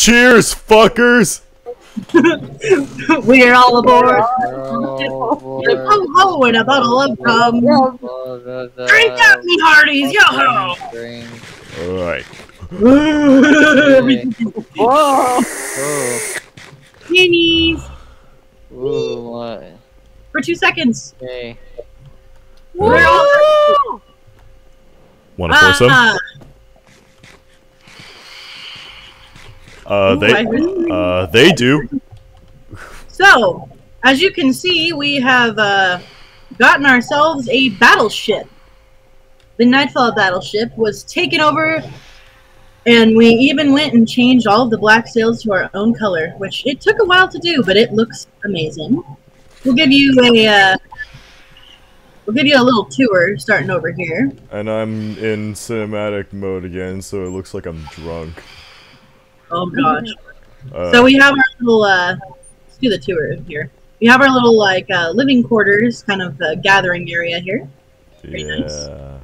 Cheers, fuckers! We're all aboard. Oh, Ho ho and a bottle of rum. Drink up, me hearties, yo ho! Drink. Alright. Whoa! Oh, Pennies ooh, what? for two seconds. Okay. We're Wanna pour some? Ah, Uh, they, uh, they do. So, as you can see, we have uh, gotten ourselves a battleship. The Nightfall battleship was taken over, and we even went and changed all of the black sails to our own color, which it took a while to do, but it looks amazing. We'll give you a uh, we'll give you a little tour starting over here. And I'm in cinematic mode again, so it looks like I'm drunk. Oh gosh. Uh, So we have our little uh let's do the tour here. We have our little like uh, living quarters, kind of uh, gathering area here. yeah.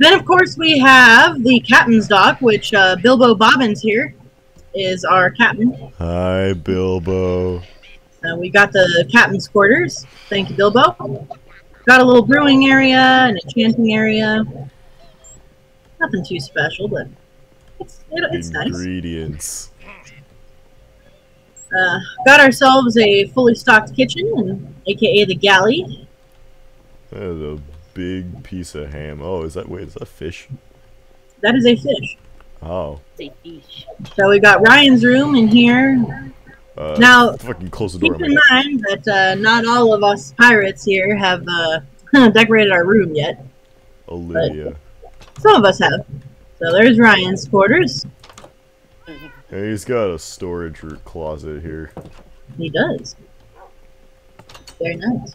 Then, of course, we have the captain's dock, which uh, Bilbo Bobbins here is our captain. Hi, Bilbo. Uh, we got the captain's quarters. Thank you, Bilbo. Got a little brewing area, an enchanting area. Nothing too special, but it's, it, nice. Ingredients. Uh, got ourselves a fully stocked kitchen, and, aka the galley. That is a big piece of ham. Oh, is that, wait, is that fish? That is a fish. Oh. So we got Ryan's room in here. Uh, Now, fucking close the door. Keep in like, mind that uh, not all of us pirates here have uh, decorated our room yet. Olivia. Some of us have. So there's Ryan's quarters. Hey, he's got a storage r- closet here. He does. Very nice.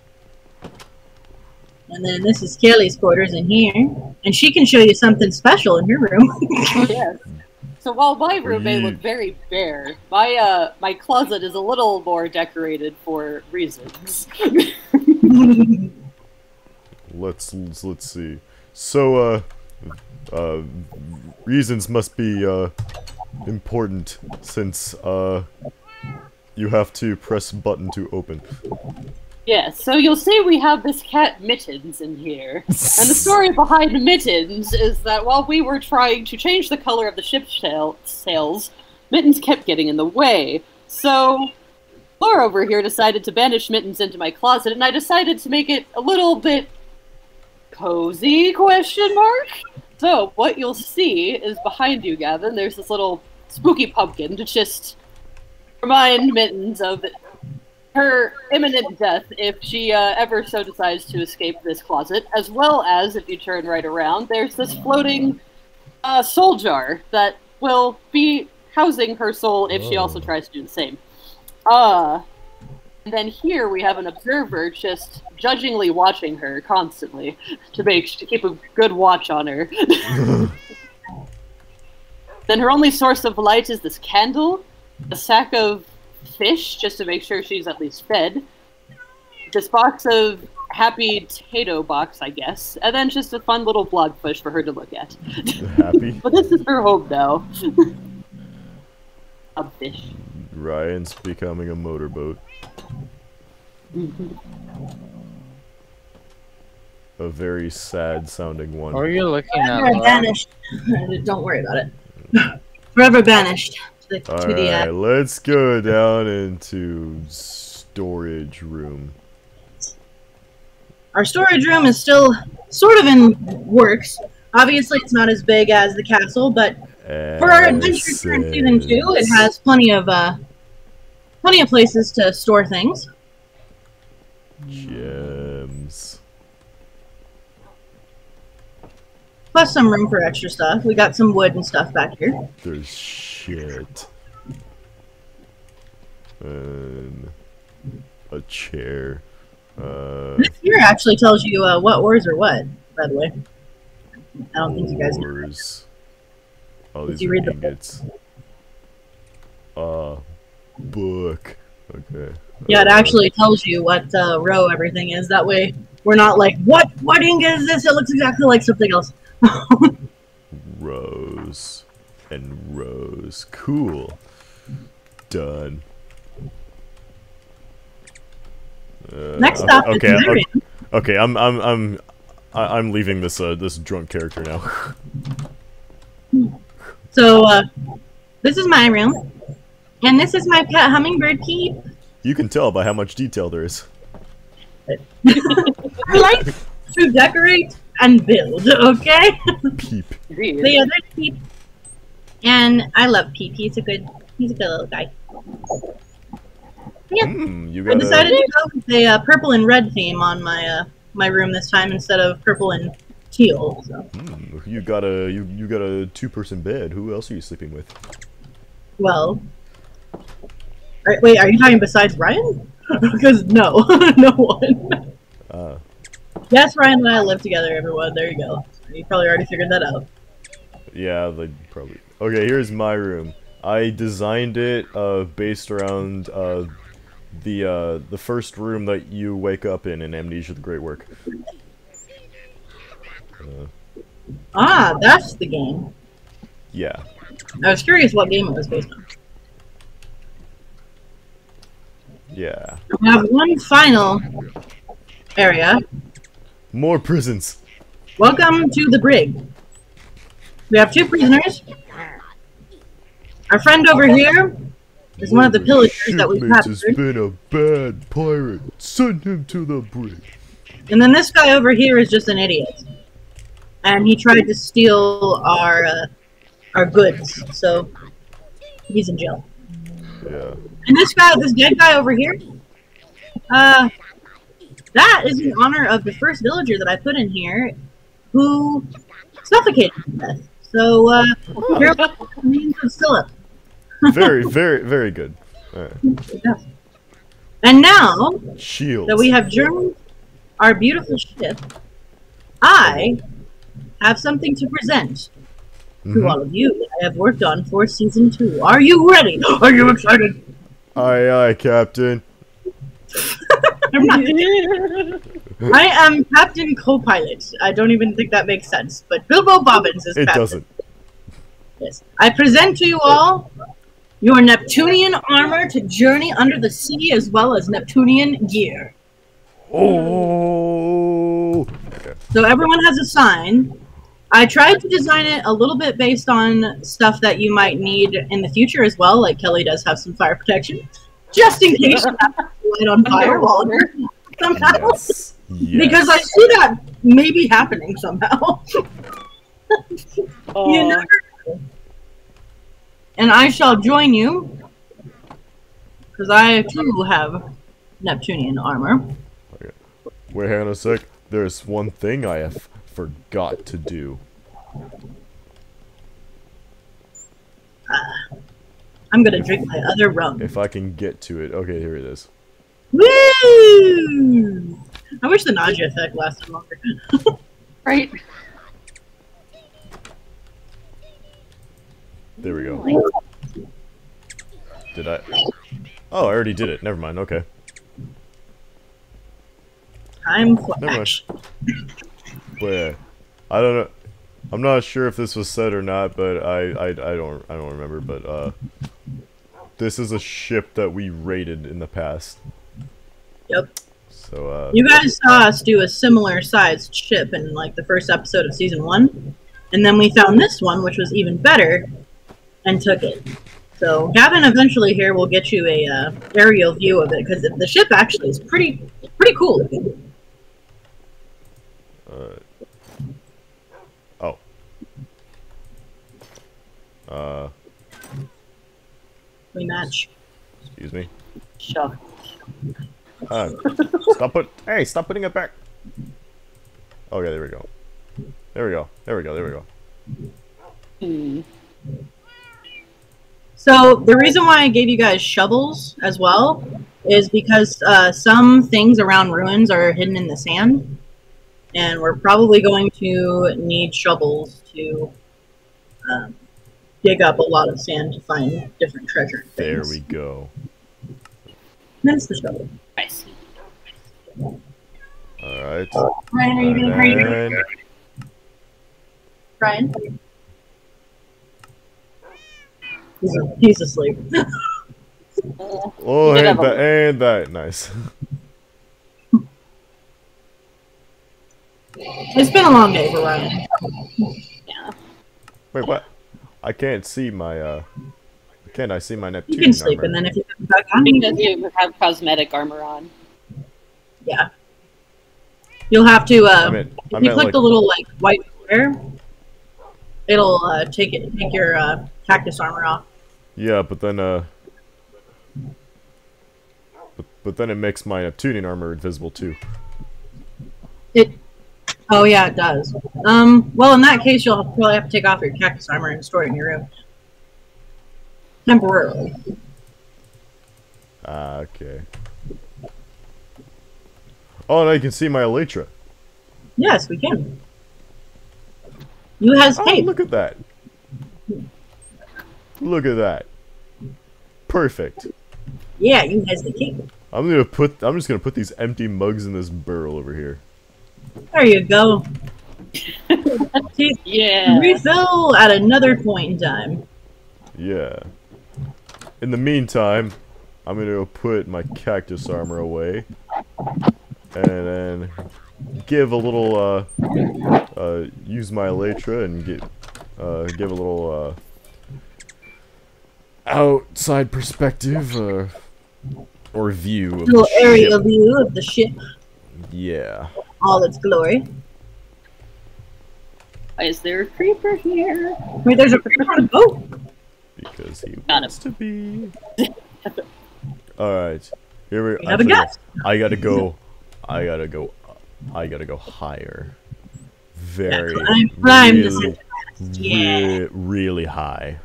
And then this is Kelly's quarters in here. And she can show you something special in her room. yes. So while my room may look very bare, my uh my closet is a little more decorated for reasons. Let's let's, let's see. So, uh, uh, reasons must be uh important since uh you have to press button to open. yes, so you'll see we have this cat Mittens in here. And the story behind Mittens is that while we were trying to change the color of the ship's sail- sails, Mittens kept getting in the way. So Laura over here decided to banish Mittens into my closet, and I decided to make it a little bit cozy question mark. So what you'll see is behind you, Gavin, there's this little spooky pumpkin to just remind Mittens of her imminent death if she uh, ever so decides to escape this closet, as well as if you turn right around, there's this floating uh, soul jar that will be housing her soul if she also Oh. tries to do the same. Uh, and then here we have an observer just judgingly watching her constantly to make to keep a good watch on her. then her only source of light is this candle, a sack of fish just to make sure she's at least fed, this box of happy potato box, I guess, and then just a fun little blog push for her to look at. Happy? But this is her home now. a fish. Ryan's becoming a motorboat. A very sad sounding one. What are you looking at? Forever Laura? banished. Don't worry about it. Forever banished to the, to the uh, Alright, let's go down into storage room. Our storage room is still sort of in works. Obviously, it's not as big as the castle, but for our adventure here in season two, it has plenty of uh, plenty of places to store things. gems. Plus some room for extra stuff. We got some wood and stuff back here. There's shit. And a chair. Uh, This here actually tells you uh, what ores are what. By the way, I don't think you guys know. ores. Oh, these you are read the- Uh, book. Okay. Yeah, it actually tells you what uh, row everything is. That way, we're not like, what? What ingot is this? It looks exactly like something else. Rose and rose. Cool. Done. Uh, Next up okay, okay, okay, I'm I'm I'm I'm leaving this uh this drunk character now. So, uh, this is my room. And this is my pet hummingbird Peep. you can tell by how much detail there is. I like to decorate and build, okay? Peep. Agreed. So yeah, there's Peep. And I love Peep. He's a good he's a good little guy. Yeah. Hmm, you I decided to go with a uh, purple and red theme on my uh, my room this time instead of purple and teal. So hmm, you got a you you got a two person bed. Who else are you sleeping with? well. Wait, are you talking besides Ryan? because no, no one. Uh, Yes, Ryan and I live together. Everyone, there you go. You probably already figured that out. yeah, they probably. Okay, here's my room. I designed it uh based around uh the uh the first room that you wake up in in Amnesia: The Great Work. Ah, that's the game. yeah. I was curious what game it was based on. Yeah. We have one final area. More prisons. Welcome to the brig. We have two prisoners. Our friend over here is one of the pillagers that we Shipmate has been a bad pirate. Send him to the brig. And then this guy over here is just an idiot. And he tried to steal our uh, our goods, so he's in jail. Yeah. And this guy, this dead guy over here, uh, that is in honor of the first villager that I put in here, who suffocated to death. So, uh, here means of Philip. Very, very, very good. Alright. And now Shields. that we have journeyed our beautiful ship, I have something to present to Mhm. all of you that I have worked on for season two. Are you ready? Are you excited? Aye, aye, Captain. I am Captain Co-Pilot. I don't even think that makes sense, but Bilbo Bobbins is It Captain. doesn't. Yes. I present to you all your Neptunian armor to journey under the sea, as well as Neptunian gear. Oh. So everyone has a sign. I tried to design it a little bit based on stuff that you might need in the future as well. Like Kelly does have some fire protection, just in case you have to light on fire while Underwater. somehow. Yes. yes. Because I see that maybe happening somehow. Oh, You never know. And I shall join you, because I too have Neptunian armor. Wait, hang on a sec. There's one thing I have forgot to do. I'm gonna drink my other rum. If I can get to it. Okay, here it is. Woo! I wish the nausea effect lasted longer. right. There we go. Did I? Oh, I already did it. Never mind. Okay. Time Never mind. Wait. I don't know. I'm not sure if this was said or not, but I I, I don't I don't remember. But uh, this is a ship that we raided in the past. Yep. So uh, You guys saw us do a similar sized ship in like the first episode of season one, and then we found this one, which was even better, and took it. So Gavin eventually here will get you a uh, aerial view of it because the ship actually is pretty pretty cool looking. uh, oh. Uh, We match. excuse me. Shove. Uh, stop put. Hey, stop putting it back. Okay, there we go. There we go. There we go. There we go. Hmm. So the reason why I gave you guys shovels as well is because uh, some things around ruins are hidden in the sand, and we're probably going to need shovels to um, dig up a lot of sand to find different treasure. There things. we go. That's the shovel. Nice. All right. Ryan, are you gonna are you gonna- Ryan? He's, he's asleep. Oh, You did and that, and that, nice. It's been a long day for Ryan. Yeah. Wait, what? I can't see my, uh... Can I see my Neptune? You can sleep, armor? and then if you come back on, Because you have cosmetic armor on. yeah, you'll have to. Uh, I meant, I if you click like, the little like white square, it'll uh, take it take your uh, cactus armor off. yeah, but then, uh... But, but then it makes my Neptunian armor invisible, too. It. Oh yeah, it does. Um. Well, in that case, you'll probably have to take off your cactus armor and store it in your room temporarily. Ah, okay. Oh, now you can see my Elytra. Yes, we can. You has Oh, tape. look at that. Look at that. Perfect. Yeah, you has the cape. I'm gonna put. I'm just gonna put these empty mugs in this barrel over here. There you go. See, Yeah. refill at another point in time. Yeah. In the meantime, I'm gonna go put my cactus armor away, and then give a little. Uh, uh, use my elytra and get. Uh, give a little. Uh, outside perspective. Uh, or view of Little the aerial ship. view of the ship, Yeah. All its glory. Why is there a creeper here? Wait, there's a creeper on a boat. because he Got wants to be. All right, here we. We have a actually, guest. I gotta go. I gotta go. I gotta go higher. Very, climb- climb the really, Yeah. re- really high.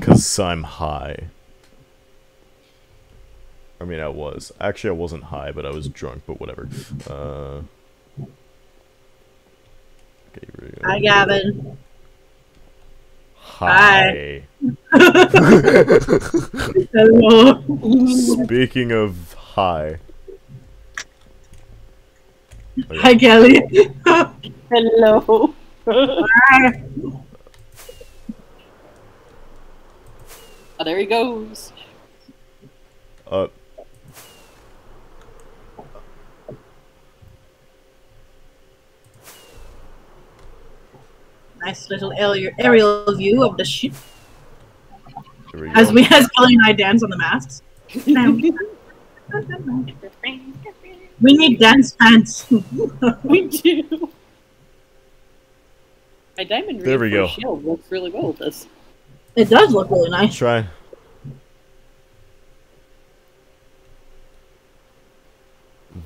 Cause I'm high. I mean, I was. Actually, I wasn't high, but I was drunk. But whatever. Uh. Okay, here we go. Hi, Gavin. Hi. Hello. Speaking of high. Hi, Kelly. Hello. Hi. Oh, there he goes. Uh, nice little aerial, aerial view of the ship we as we as Kelly and I dance on the masks. we need dance pants. we do. My diamond There we reinforced go. shield works really well with this. it does look really nice. Try.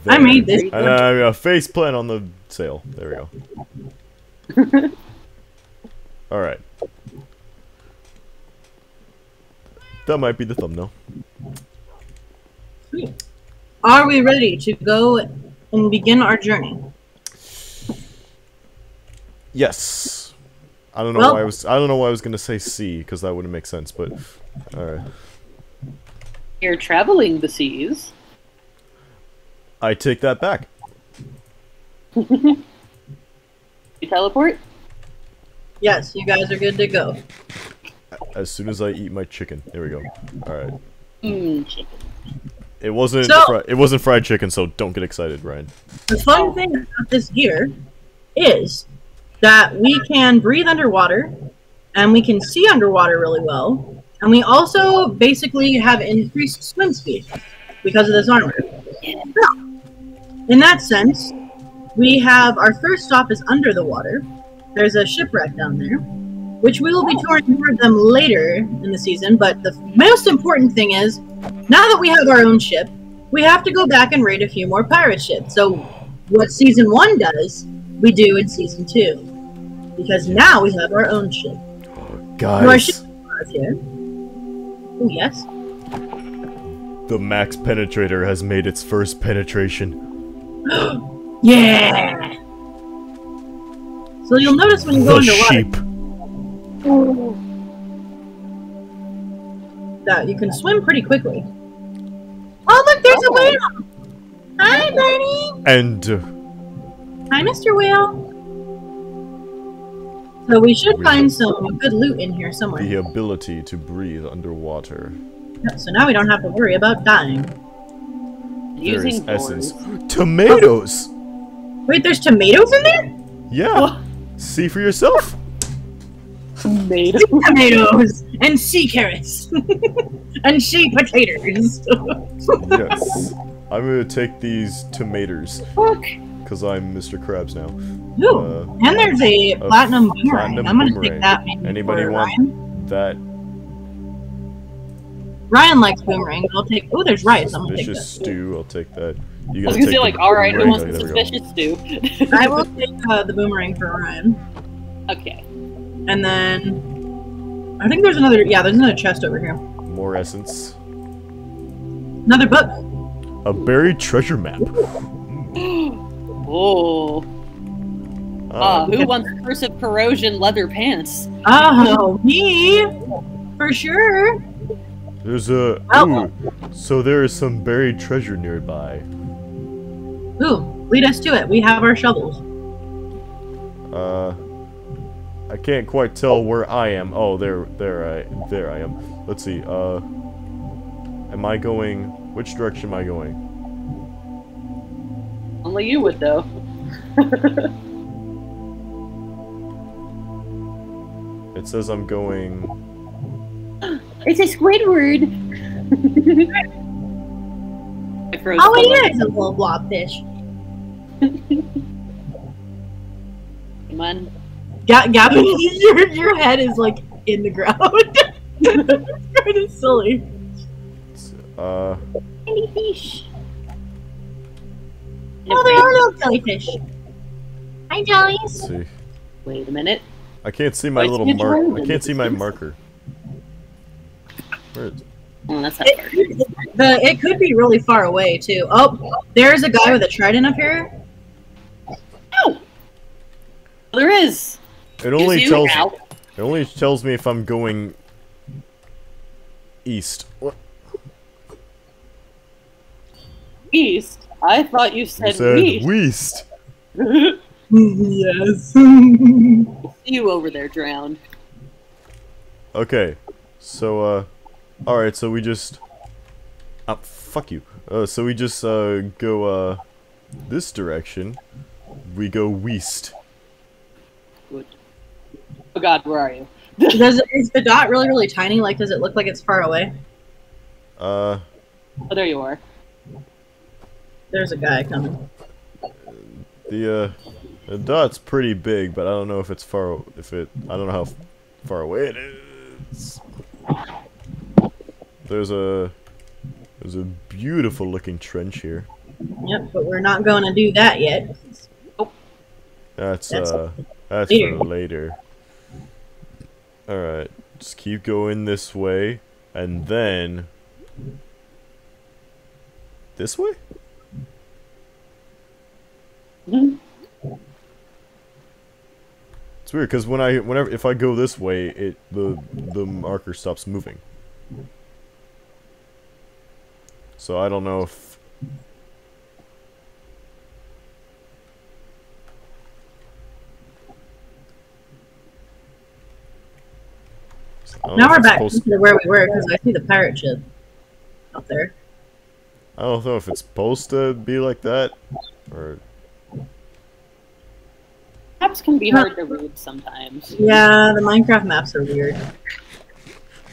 I made this. And then uh, face plant on the sail. There we go. Alright. That might be the thumbnail. Are we ready to go and begin our journey? Yes. I don't know Well- why I was. I don't know why I was gonna say C because that wouldn't make sense. But all right, You're traveling the seas. I take that back. You teleport? Yes, you guys are good to go. As soon as I eat my chicken. There we go. All right. Mmm, chicken. It wasn't. So- fri- it wasn't fried chicken, so don't get excited, Ryan. The fun thing about this gear is that we can breathe underwater and we can see underwater really well. And we also basically have increased swim speed because of this armor. So, in that sense, we have our first stop is under the water. There's a shipwreck down there, which we will be touring more of them later in the season. But the most important thing is, now that we have our own ship, we have to go back and raid a few more pirate ships. So what season one does, we do in season two. Because now we have our own ship. Our ship Guys, is here. Oh yes. the max penetrator has made its first penetration. Yeah. So you'll notice when you go The underwater sheep. that you can swim pretty quickly. Oh look, there's a whale! Hi, Bernie. And uh, Hi, Mr. Whale. So we should We find some good loot in here somewhere. The ability to breathe underwater. Yeah, So now we don't have to worry about dying. There is Using essence. boards. Tomatoes! Wait, there's tomatoes in there? Yeah! See for yourself! Tomato. Tomatoes and sea carrots and sea potatoes. Yes. I'm gonna take these tomatoes, Fuck. because I'm Mr. Krabs now. Ooh, Uh, and there's a a platinum boomerang. platinum I'm gonna boomerang. take that. maybe Anybody for want- Ryan. That Ryan likes boomerang. I'll take. Oh, there's rice. I'm gonna take that. stew, I'll take that. You I was gotta gonna say like, all right, who wants Okay, the there we go. suspicious stew? I will take uh, the boomerang for Ryan, okay. and then I think there's another. Yeah, there's another chest over here. More essence. Another book. A buried treasure map. Oh. Ah, Uh, who wants cursive corrosion leather pants? Oh, me for sure. there's a. Oh. Ooh, so there is some buried treasure nearby. Ooh, lead us to it. We have our shovels. Uh, I can't quite tell where I am. Oh, there, there I, there I am. Let's see. Uh, am I going? Which direction am I going? Only you would though. It says I'm going. It's a Squidward. I froze Oh, color. it is a little blobfish. Come on. Ga- Gavin, your your head is like in the ground. it's kind of silly. Uh, Jellyfish. Oh, there are little jellyfish. Hi, jellies. let's see. Wait a minute. I can't see my Why little can't mark. I can't see my marker. Where is it? Oh, that's not fair. It, the it could be really far away too. Oh, there's a guy with a trident up here. Oh! There is. It only you tells. now. It only tells me if I'm going east. What? East. I thought you said, You said east. west. yes. you over there drowned. Okay, so uh, all right. So we just. Ah, fuck you. Uh, so we just uh go uh this direction. We go west. Good. Oh God, where are you? does it, is the dot really really tiny? Like, does it look like it's far away? Uh, Oh, there you are. There's a guy coming. the uh, the dot's pretty big, but I don't know if it's far. If it, I don't know how far away it is. There's a there's a beautiful looking trench here. Yep, but we're not going to do that yet. That's, That's uh that's later. for later. All right, just keep going this way, and then this way. Mhm. It's weird because when I whenever if I go this way, it the the marker stops moving. So I don't know if I know Now we're back to where we were because I see the pirate ship out there. I don't know if it's supposed to be like that, or Maps can be hard to read sometimes. Yeah, the Minecraft maps are weird.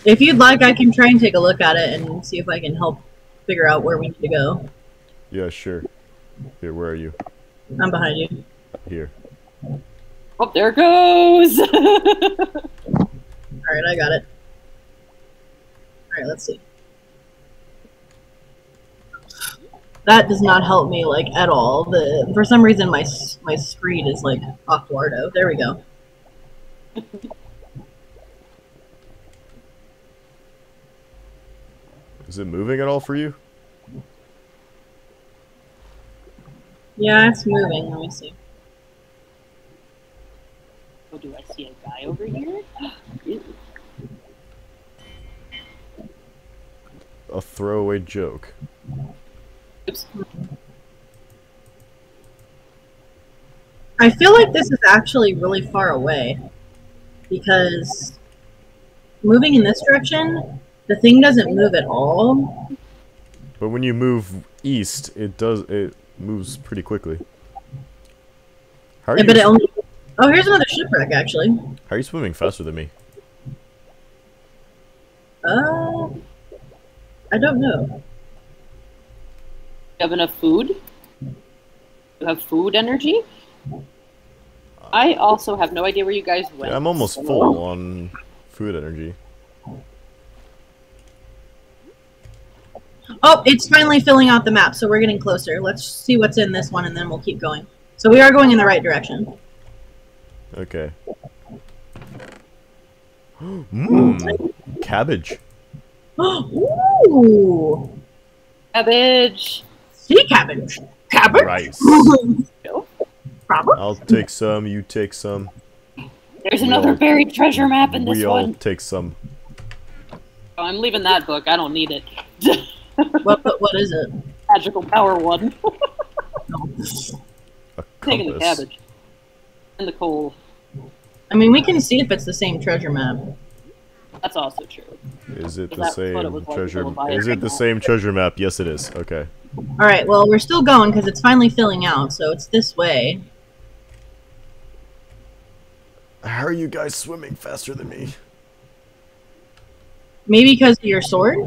If you'd like, I can try and take a look at it and see if I can help figure out where we need to go. yeah, sure. Here, where are you? I'm behind you. Here. Oh, there it goes. Alright, I got it. Alright, let's see. That does not help me, like, at all. The For some reason, my my screen is, like, awkwardo. There we go. Is it moving at all for you? Yeah, it's moving. Let me see. oh, do I see a guy over here? A throwaway joke. Oops. I feel like this is actually really far away. because moving in this direction, the thing doesn't move at all. But when you move east, it does it moves pretty quickly. How are Yeah, you? but it only. Oh, here's another shipwreck actually. How are you swimming faster than me? Uh, I don't know. You have enough food? You have food energy? I also have no idea where you guys went. Yeah, I'm almost full on food energy. Oh, it's finally filling out the map, so we're getting closer. Let's see what's in this one, and then we'll keep going. So we are going in the right direction. Okay. Mmm. Cabbage. Ooh, Cabbage. sea cabbage. Cabbage. Rice. Probably. I'll take some. You take some. There's We another all- buried treasure map in this We all one. take some. Oh, I'm leaving that book. I don't need it. What, what, what is it? Magical power one. A Taking the cabbage. And the coal. I mean, we can see if it's the same treasure map. That's also true. Is it the that what it same like treasure? with Is it the Leviathan? same treasure map? Yes, it is. Okay. All right. Well, we're still going because it's finally filling out. So it's this way. How are you guys swimming faster than me? Maybe because of your sword.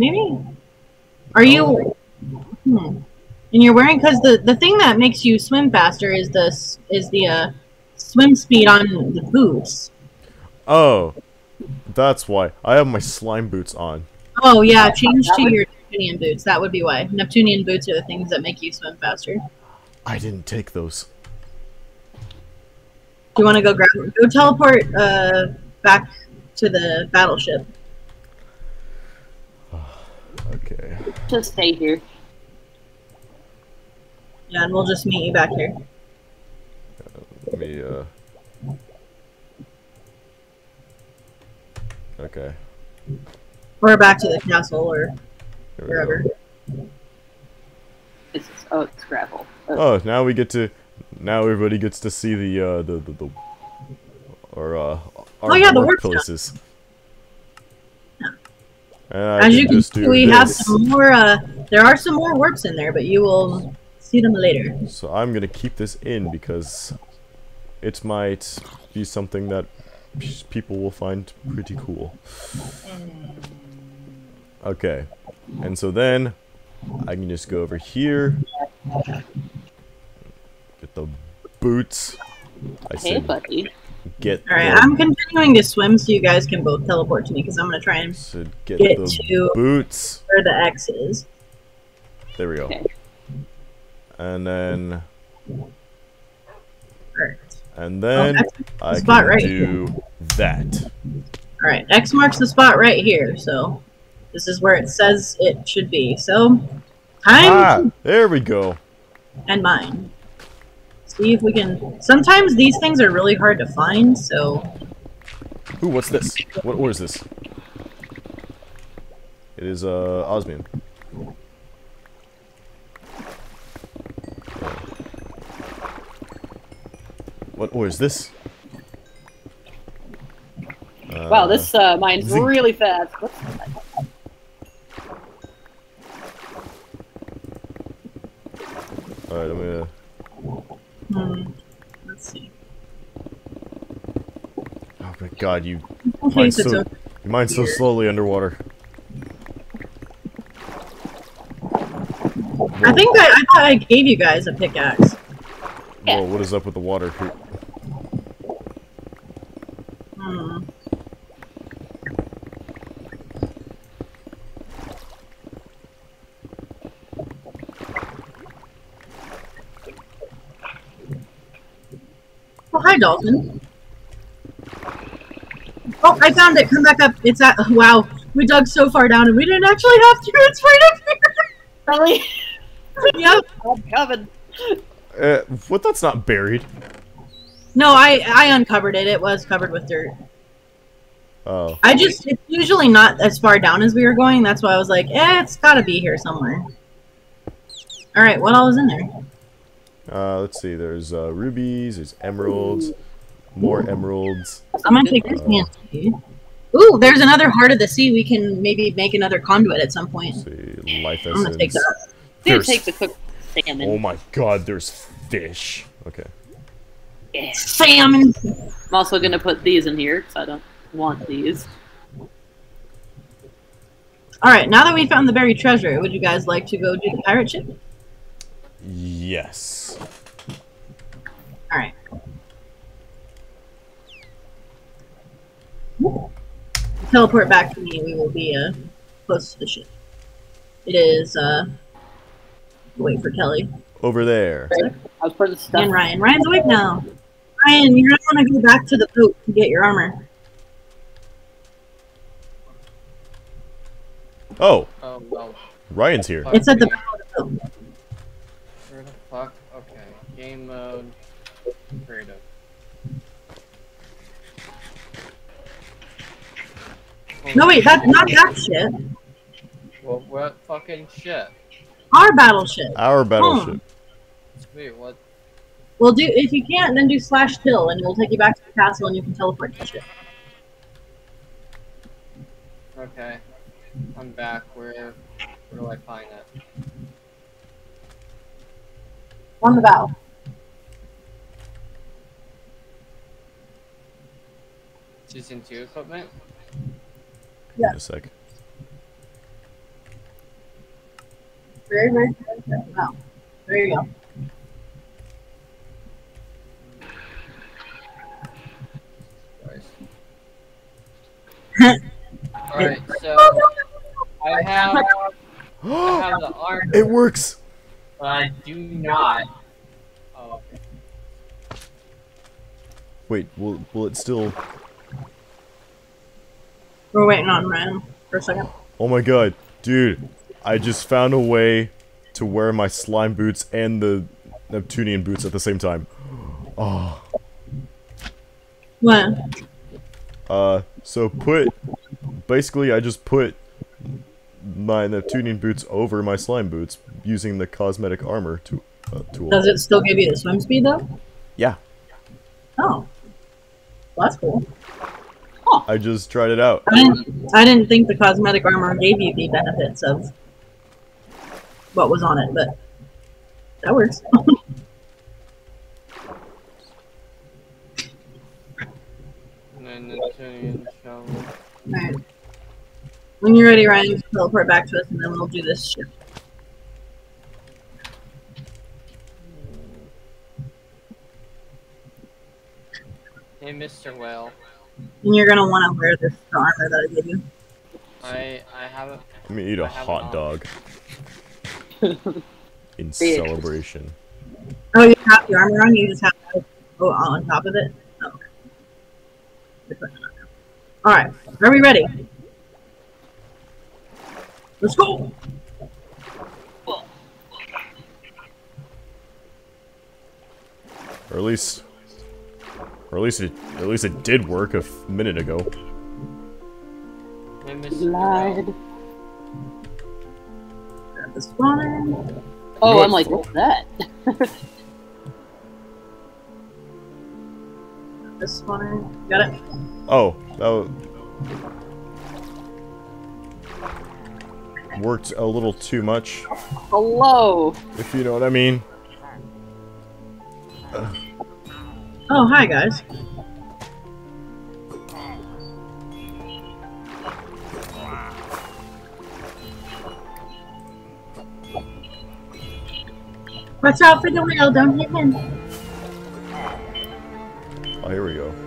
Maybe. Are you? Hmm. And you're wearing because the the thing that makes you swim faster is the s- is the uh, swim speed on the boots. Oh, that's why. I have my slime boots on. Oh yeah, change to your Neptunian boots. That would be why. Neptunian boots are the things that make you swim faster. I didn't take those. Do you want to go grab? Go teleport uh, back to the battleship. Okay. Just stay here. Yeah, and we'll just meet you back here. Let me, uh... Okay. Or back to the castle, or Here we go. wherever. This is oh, it's gravel. Uh, Oh, now we get to... Now everybody gets to see the, uh, the, the, the... Or, uh... Our Oh, yeah, the workplaces. And I As you can see, do we have some more. Uh, there are some more warps in there, but you will see them later. So I'm gonna keep this in because it might be something that people will find pretty cool. Okay, and so then I can just go over here, get the boots. I hey, buddy. Get All right, the, I'm continuing to swim, so you guys can both teleport to me because I'm gonna try and said get get the to boots. where the X is. There we go. Okay. And then and then X- I spot can right do that. All right, X marks the spot right here. So this is where it says it should be. So time Ah, there we go. and mine. See if we can. Sometimes these things are really hard to find. So Ooh, what's this? What, what is this? It is, uh, osmium. What, what is this? Uh, Wow, this uh, mine's zinc. really fast. What's Alright, I'm gonna... hmm, let's see. Oh my god, you... In Mine's so, open. you mine's so slowly underwater. I think I, I thought I gave you guys a pickaxe. Whoa, what is up with the water? here? Hmm. Oh, hi, Dalton. Oh, I found it. Come back up. It's at. Wow, we dug so far down and we didn't actually have to. It's right up Really? here. yep. I'm coming. Uh, what, that's not buried? No, I I uncovered it. It was covered with dirt. Oh. I just it's usually not as far down as we were going. That's why I was like, eh, it's got to be here somewhere. All right, what all is in there? Uh, let's see. There's uh, rubies. There's emeralds. More emeralds. I'm gonna take this fancy. Ooh, there's another heart of the sea. We can maybe make another conduit at some point. Let's see. Life I'm gonna take essence. that. I'm gonna There's- take the cooked salmon. Oh my god, there's fish. Okay. Yeah. Salmon. I'm also gonna put these in here because I don't want these. All right, now that we found the buried treasure, would you guys like to go do the pirate ship? Yes. All right. Teleport back to me. We will be uh, close to the ship. It is. uh Wait for Kelly Over there. I was putting stuff. and Ryan. Ryan's awake now. Ryan, you're gonna want to go back to the boat to get your armor. Oh, Oh, well. Ryan's here. It's at the bottom of the boat. Where the fuck? Okay. Game mode. Creative. No, wait, that's not that ship. Well, what fucking shit? Our battleship. Our battleship. Wait, what? Well, do if you can't, then do slash kill, and it'll take you back to the castle, and you can teleport to the ship. Okay. I'm back. Where, where do I find it? On the bow. Season 2 equipment? In a sec. Very, very, very wow. There you go. Alright, so I have I have the armor, it works. but I do not. Oh, okay. Wait, will will it still? We're waiting on Ryan for a second. Oh my god, dude! I just found a way to wear my slime boots and the Neptunian boots at the same time. Oh, What? uh, so put basically I just put my Neptunian boots over my slime boots using the cosmetic armor to uh, tool. Does it still give you the swim speed though? Yeah, Oh, well, that's cool. I just tried it out. I didn't. I didn't think the cosmetic armor gave you the benefits of what was on it, but that works. And then the Neptunian shovel. Alright. When you're ready, Ryan, just teleport back to us, and then we'll do this ship. Hey, Mr. Whale. And you're gonna want to wear this armor that I gave you. I I haven't. Let me eat a hot dog in Big. celebration. Oh, you have the armor on. You just have to go on top of it. Oh, okay. You're putting it on now. All right. Are we ready? Let's go. Or at least, or at least it, at least it did work a minute ago. Hey, Mr. Whale. Lied. Grab this one. Oh, what? I'm like, what's that? This one. Got it. Oh, that wa- worked a little too much, Hello. if you know what I mean. Oh, hi guys. Watch out for the wheel, don't hit him. Oh, here we go.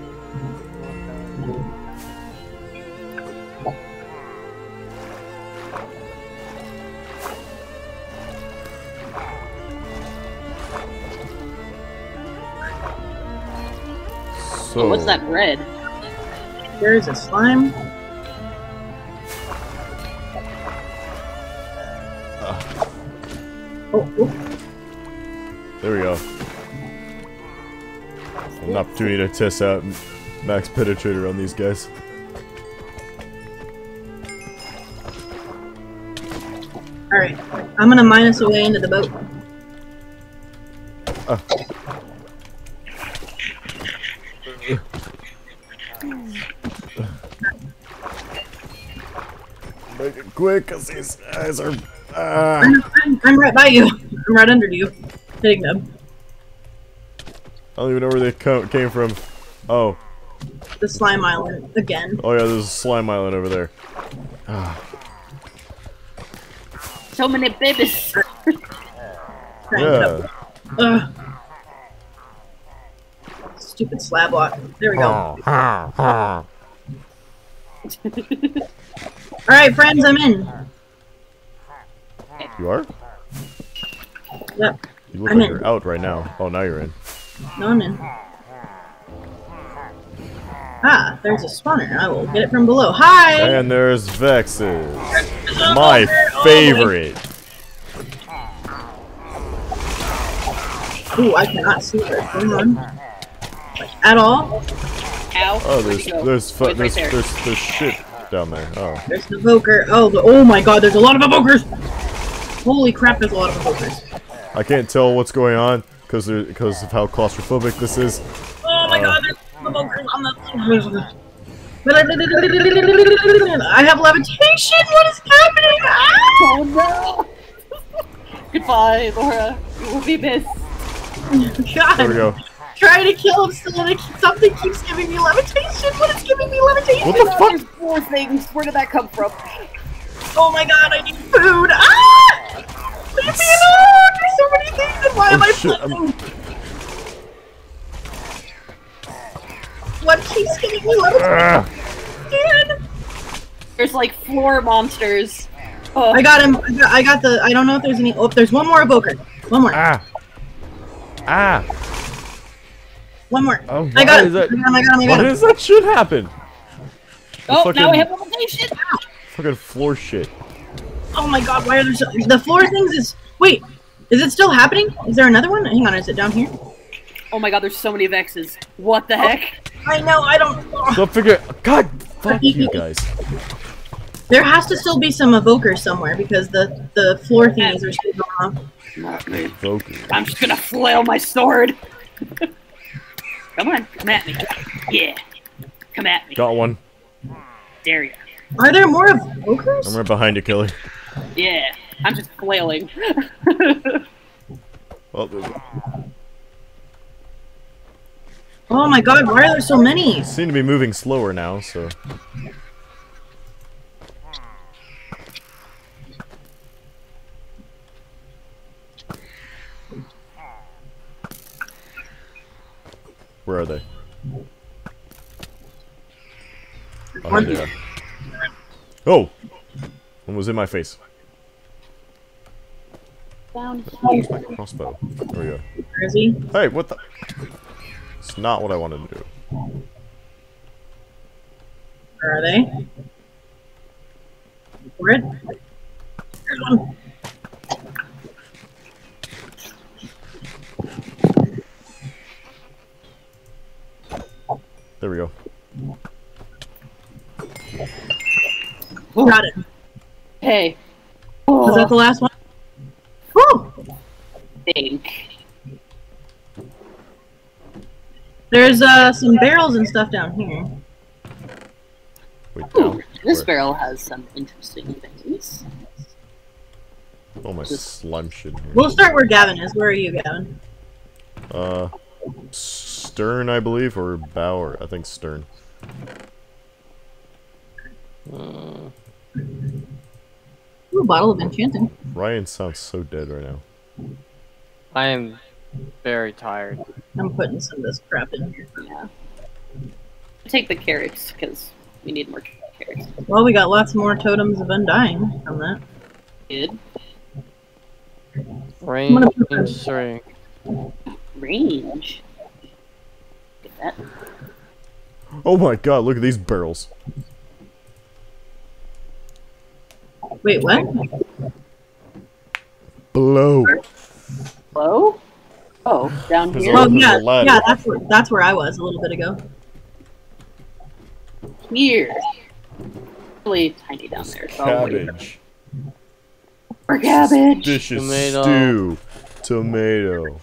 So, Oh, what's that red? There's a slime. Uh. Oh, oh, There we go. An opportunity to test out Max Penetrator on these guys. alright. I'm gonna mine us away into the boat. Quick, cause these guys are. Ah. I'm, I'm right by you. I'm right under you. Hitting them. I don't even know where they co came from. Oh, The slime island again. oh yeah, there's a slime island over there. So many babies. Yeah. Ugh. Stupid slab block. There we go. Alright, friends, I'm in. You are? Yep. You look I'm like in. you're out right now. Oh, now you're in. No, I'm in. Ah, there's a spawner. I will get it from below. Hi! And there's Vexes. Oh, My favorite. Ooh, I cannot see her. Hold on. Like, at all. Ow. Oh, there's Where'd there's fu- Oh, it's right there's, there's there's shit down there. Oh. There's an evoker. Oh, the, oh my god, there's a lot of evokers! Holy crap, there's a lot of evokers. I can't tell what's going on because because of how claustrophobic this is. Oh my god, there's evokers on the. I have levitation! What is happening? Ah! Oh no! Goodbye, Laura. You will be missed. God. There we go. Trying to kill him still, and something keeps giving me levitation. What is giving me levitation? What the fuck? There's four things. Where did that come from? Oh my god, I need food! Ah! Leave me alone! There's so many things, and why am Oh, I shit, I'm- What keeps giving me levitation? Ah, There's like floor monsters. Oh, I got him. I got the. I don't know if there's any. Oh, there's one more evoker. One more. ah. Ah. One more. Oh, I why got is him. I that- got him. I got him. I Why got him. does that shit happen? oh now I fucking- have limitation. Fucking floor shit. Oh my god, why are there so the floor things is wait, is it still happening? Is there another one? Hang on, is it down here? Oh my god, there's so many vexes. What the heck? I know, I don't Don't figure. God, fuck you guys. There has to still be some evokers somewhere because the the floor things are still going on. Not me. Focus. I'm just gonna flail my sword. come on, come at me. Yeah, come at me. Got one. Dare ya. Are there more evokers? I'm right behind you, Kelly. Yeah, I'm just flailing. Well, Oh my god, why are there so many? seem to be moving slower now, so. Where are they? Oh, One here they are. Oh! One was in my face. Down here. Where's my crossbow? There we go. Where is he? Hey, what the? It's not what I wanted to do. Where are they? Where? There's one. There we go. Got it. Hey. Was that the last one? Whew! think. There's uh some barrels and stuff down here. Wait, Ooh, down. this Where? barrel has some interesting things. Oh my slime shit. here. We'll start where Gavin is. Where are you, Gavin? Uh, Stern, I believe, or Bauer. I think Stern. Ooh, bottle of enchanting. Ryan sounds so dead right now. I am very tired. I'm putting some of this crap in here. Yeah. Take the carrots because we need more carrots. Well, we got lots more totems of undying from that. Good. Range gonna three. Range. Get that. Oh my god, look at these barrels. Wait, what? Blow. Hello? Oh, down here. Oh yeah, yeah. That's where that's where I was a little bit ago. Here. Really tiny down there. So Cabbage. For cabbage. Dishes. Tomato. Stew. Tomato.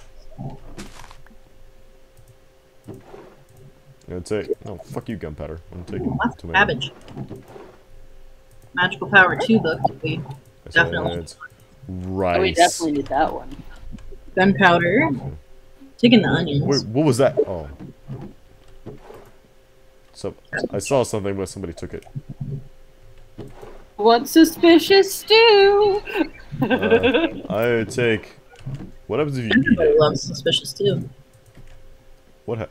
Gonna take. No, fuck you, gunpowder. I'm taking Lots of tomato. cabbage. Magical Power 2 book. We definitely. It's rice. Oh, we definitely need that one. gunpowder. Taking the onions. Wait, what was that? Oh. So I saw something, but somebody took it. What suspicious stew? Uh, I would take. What happens if you eat Everybody it? loves suspicious too. What, ha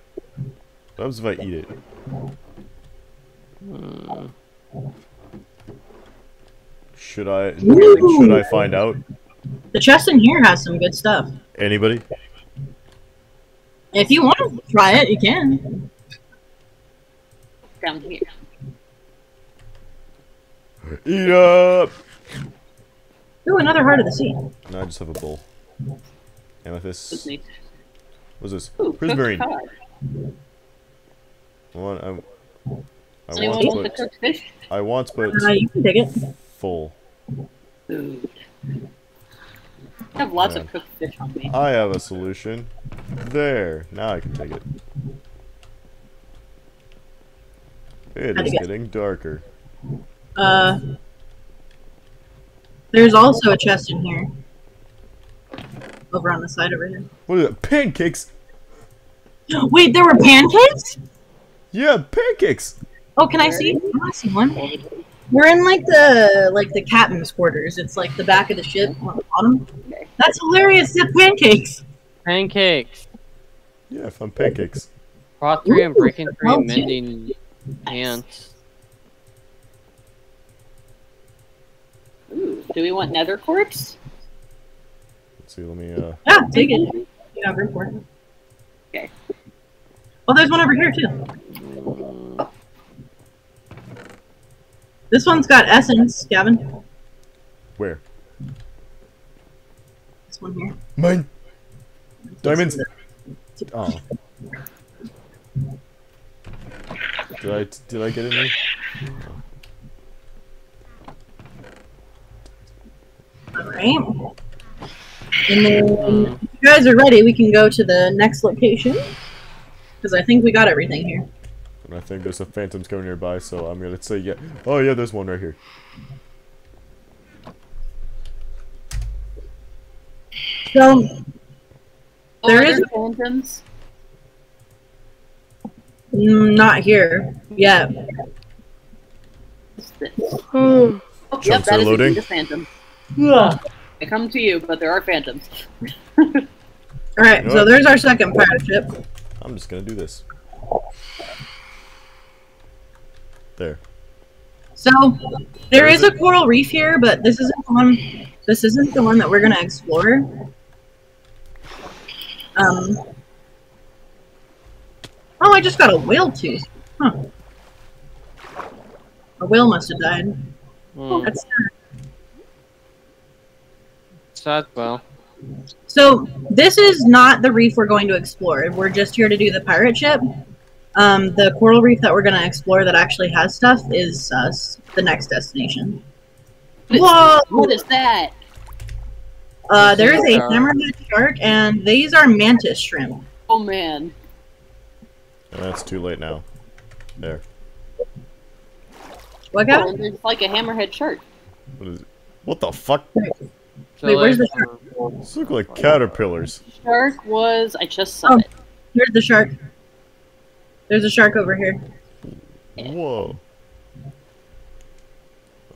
what happens if I eat it? Should I? Should I find out? The chest in here has some good stuff. Anybody? If you want to try it, you can. Down here. Eat up! Ooh, another heart of the sea. No, I just have a bowl. Amethyst. What's this? Ooh, Where's cooked Marine? cod. I want. I, I Does anyone want, want but fish? I want, but Uh, you can take it. full. Food. I have lots Yeah. of cooked fish on me. I have a solution. There. Now I can take it. It How'd is get- getting darker. Uh, there's also a chest in here. Over on the side over here. What is it? Pancakes? Wait, there were pancakes? Yeah, pancakes! Oh, can I see? I want to see one. We're in like the like the captain's quarters. It's like the back of the ship on the bottom. That's hilarious. They pancakes. Pancakes. Yeah, I found pancakes. Plot three and Ooh, breaking three, well, mending ants. Ooh, do we want nether quartz? Let's see, let me, uh... Yeah, take it. You have room for it. Okay. Well there's one over here too. This one's got essence, Gavin. Where? This one here. Mine! Diamonds! Oh. Did I, did I get in there? Alright. And then, uh. if you guys are ready, we can go to the next location. Because I think we got everything here. And I think there's a phantom's coming nearby, so I'm gonna say yeah. Oh yeah, there's one right here. So, There are is- phantoms. mm, not here yet. What's this? Oh, yep, that are loading. indeed a phantom. I come to you, but there are phantoms. Alright, You know so what? there's our second pirate ship. I'm just gonna do this. There. So, there is a coral reef here, but this isn't the one. This isn't the one that we're gonna explore. Um. Oh, I just got a whale tooth. Huh. A whale must have died. Hmm. That's Sad well. So this is not the reef we're going to explore. We're just here to do the pirate ship. Um, the coral reef that we're going to explore that actually has stuff is uh, the next destination. Whoa! What is that? Uh, there is a hammerhead shark, and these are mantis shrimp. Oh man. And that's too late now. There. What Oh, guy? and it's like a hammerhead shark. What is it? What the fuck? Wait, where's the These look like caterpillars. Shark was. I just saw Oh. it. Here's the shark. There's a shark over here. Whoa.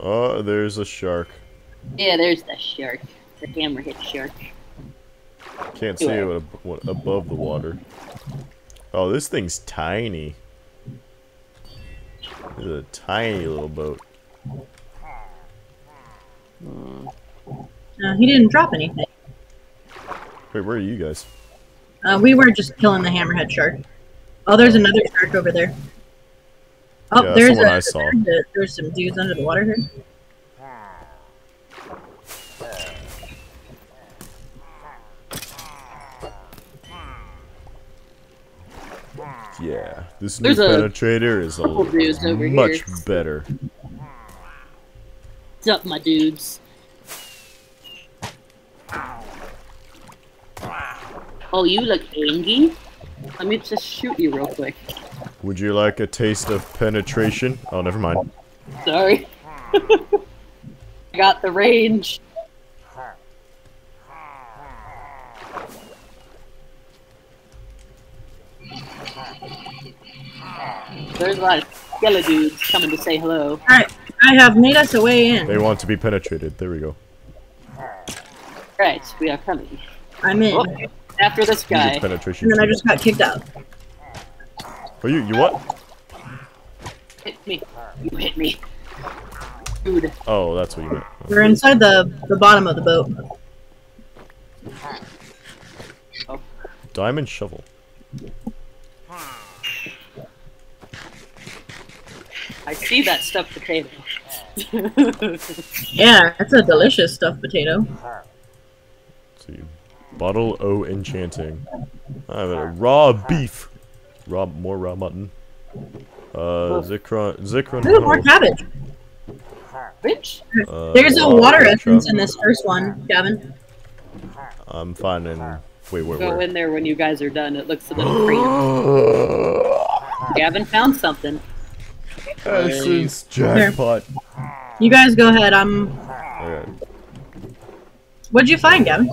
Oh, there's a shark. Yeah, there's the shark. The hammerhead shark. Can't see it ab- what, above the water. Oh, this thing's tiny. This is a tiny little boat. Uh, he didn't drop anything. Wait, where are you guys? Uh, we were just killing the hammerhead shark. Oh, there's another shark over there. Oh, Yeah, that's there's the one a, I saw. There's, a- there's some dudes under the water here. Yeah, this new There's a penetrator is a couple dudes over much here. better. What's up, my dudes? Oh, you look angry? Let me just shoot you real quick. Would you like a taste of penetration? Oh, never mind. Sorry. I got the range. There's a lot of skeleton dudes coming to say hello. Alright, I have made us a way in. They want to be penetrated. There we go. Right, we are coming. I'm in. Oh, after this guy. penetration. And then I just got kicked out. Oh, you, you what? Hit me. You hit me. Dude. Oh, that's what you meant. We're inside the, the bottom of the boat. Oh. Diamond shovel. I see that stuffed potato. Yeah, it's a delicious stuffed potato. Let's see. Bottle O enchanting. I have a raw beef. Raw, more raw mutton. Uh, Zircon, Zircon. Ooh, more cabbage. Which? uh, There's a water pork essence in this first one, Gavin. I'm finding. Wait, where? Go where? in there when you guys are done. It looks a little crazy. Gavin found something. Essence jackpot. You guys go ahead. I'm. Okay. What'd you find, Gavin?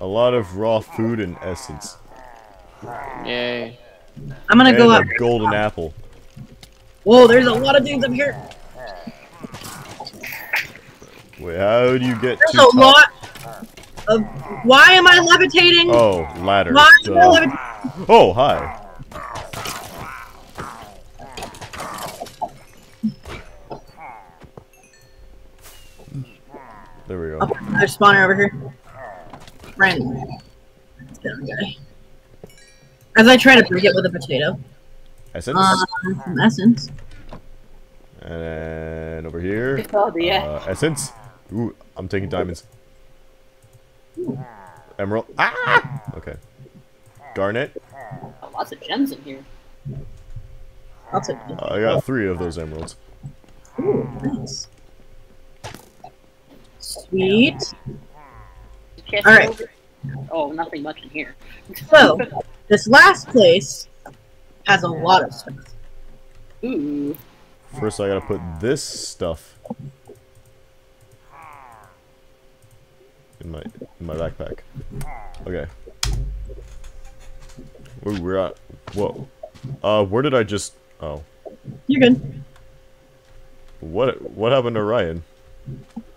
A lot of raw food and essence. Yay. I'm gonna and go a up. golden apple. Whoa, there's a lot of dudes up here. Wait, how do you get There's to a top? lot of. Why am I levitating? Oh, ladder. Why am I levitating? Oh, hi. There we go. Oh, there's a spawner over here. Random. Let's get on, guy. As I try to break it with a potato. Essence. Um, essence. and then over here. Oh, yeah. Uh, essence. Ooh, I'm taking diamonds. Emerald. Ah! Okay. Garnet. Oh, lots of gems in here. I'll take. Uh, I got three of those emeralds. Ooh, nice. Sweet. Chest All right. Oh, nothing much in here. So, this last place has a lot of stuff. Ooh. First, I gotta put this stuff in my in my backpack. Okay. Ooh, we're at. Whoa. Uh, where did I just? Oh, You're good. what what happened to Ryan?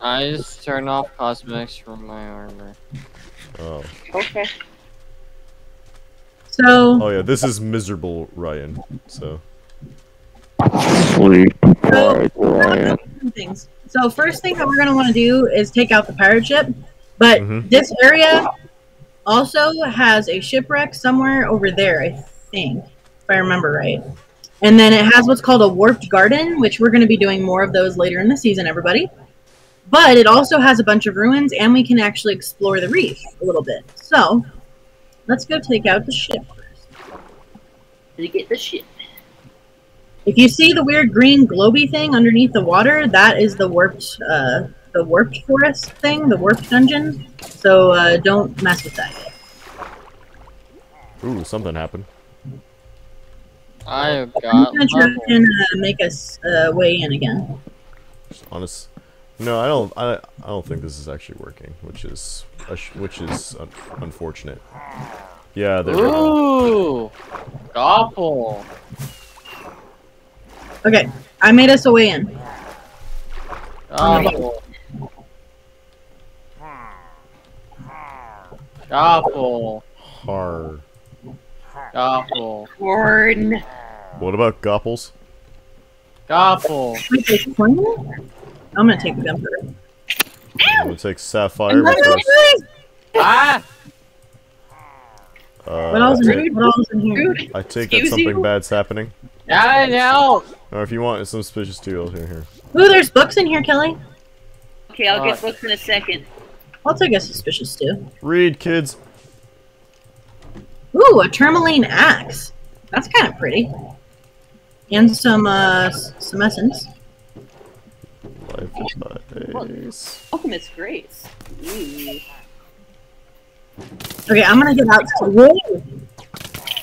I just turned off cosmetics from my armor. Oh, Okay. So, oh yeah, this is miserable Ryan. So so two things. So, first thing that we're gonna want to do is take out the pirate ship, but Mhm. this area also has a shipwreck somewhere over there. I think, if I remember right. And then it has what's called a warped garden, which we're going to be doing more of those later in the season, everybody. But it also has a bunch of ruins, and we can actually explore the reef a little bit. So, let's go take out the ship first. Did you get the shit? If you see the weird green globy thing underneath the water, that is the warped, uh, the warped forest thing, the warped dungeon. So uh, don't mess with that. Ooh, something happened. I I'm got gonna try and uh, make us uh, way in again. Honest. No, I don't. I, I don't think this is actually working, which is uh, which is un- unfortunate. Yeah, there we go. Ooh! Gobble! Okay, I made us a way in. Gobble! Gobble! Har. Gobble! Corn. What about gopples? Gobble! I'm gonna take the gunpowder. I'm gonna take sapphire. What With else. Ah! Uh, what else, I is, take, what else in here? I take that something you? bad's happening. I know! Or if you want some suspicious too, here, here. Ooh, there's books in here, Kelly. Okay, I'll get Uh, books in a second. I'll take a suspicious too. Read, kids. Ooh, a tourmaline axe. That's kind of pretty. And some uh, some essence. Life advice. Alchemist Grace. Ooh. Okay, I'm gonna get out. To, whoa!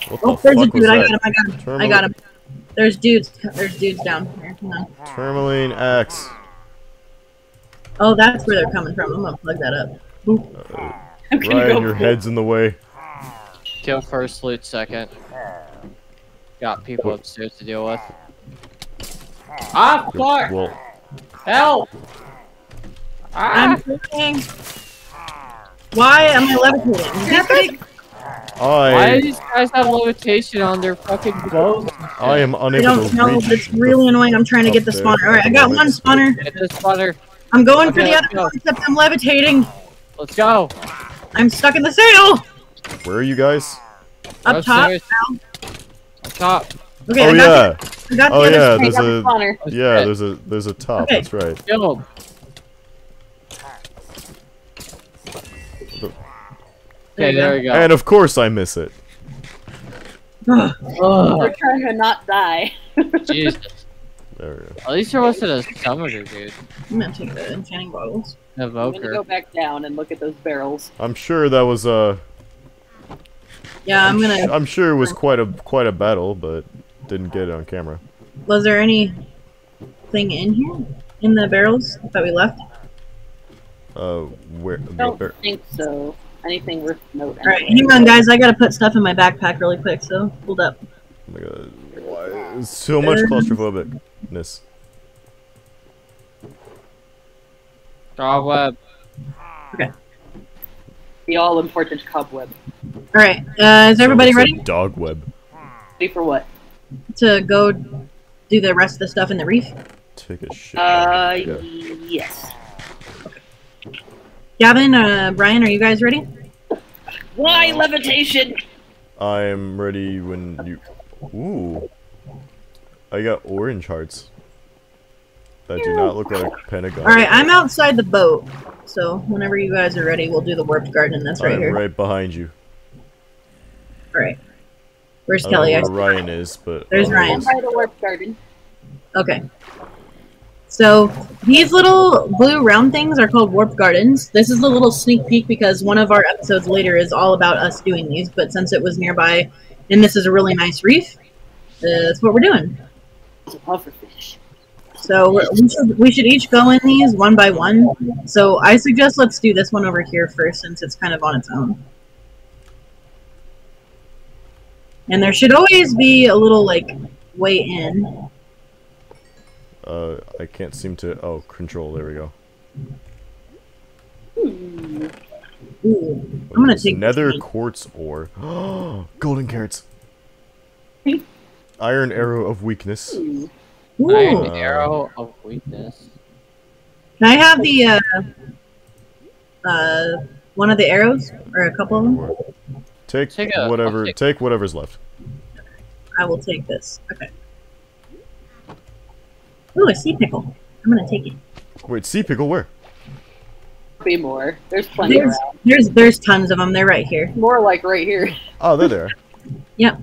What Oh, the there's a fuck was dude. I got him. I got him. I got him. There's dudes. There's dudes down here. Hang on. Tourmaline axe. Oh, that's where they're coming from. I'm gonna plug that up. Boop. I'm gonna Ryan, go your for- head's in the way. Kill first, loot second. Got people upstairs to deal with. Ah, fuck! Well, Help! Ah! I'm trying. Why am I levitating? Epic? Why do I these guys have levitation on their fucking boats? I am unable I don't to know. reach. It's really annoying. I'm trying to get the spawner. All right, I got one spawner. Get this butter. I'm going for the other go. one, except I'm levitating. Let's go. I'm stuck in the sail. Where are you guys? Up top. Up top. Okay, oh I got yeah, the, I got oh other yeah. there's There's the a spawner. Oh, yeah. There's a there's a top. Okay. That's right. Kill him. Okay, there we go. And of course I miss it. Ugh. Ugh, We're trying to not die. Jesus. There we go. At least there wasn't a summoner, dude. I'm gonna take the enchanting bottles. An I'm gonna go back down and look at those barrels. I'm sure that was uh. Yeah, I'm gonna. I'm sure it was quite a quite a battle, but didn't get it on camera. Was there anything in here in the barrels that we left? Uh, where? I don't where- think so. Anything worth noting. All right, hang on, guys. I gotta put stuff in my backpack really quick. So hold up. oh my God, why- So much claustrophobicness. Draw web. The all important cobweb. All right, uh, is everybody So it's ready Dog web. Ready for what? To go do the rest of the stuff in the reef? Take a shit. Uh, Yeah. yes. Gavin, uh, Brian, are you guys ready? Why levitation? I am ready when you. Ooh. I got orange hearts. That do not look like a pentagon. All right, I'm outside the boat. So whenever you guys are ready, we'll do the warped garden. That's right I'm here. right behind you. All right. Where's I don't Kelly? know I where Ryan is, but There's Ryan. By the warp garden. Okay. So these little blue round things are called warp gardens. This is a little sneak peek because one of our episodes later is all about us doing these. But since it was nearby, and this is a really nice reef, that's what we're doing. It's a pufferfish. So we should we should each go in these one by one. So I suggest let's do this one over here first, since it's kind of on its own. And there should always be a little like way in. Uh, I can't seem to. Oh, control. There we go. Hmm. Ooh, I'm gonna take nether this quartz ore. Golden carrots. Iron arrow of weakness. Hmm. Ooh. Iron Uh, arrow of weakness. Can I have the uh, uh, one of the arrows or a couple of them? Take, Take a- I'll whatever. take- Take whatever's left. I will take this. Okay. Ooh, a sea pickle. I'm gonna take it. Wait, sea pickle where? Be more. There's plenty There's around. there's there's tons of them. They're right here. More like right here. Oh, they're there. Yep.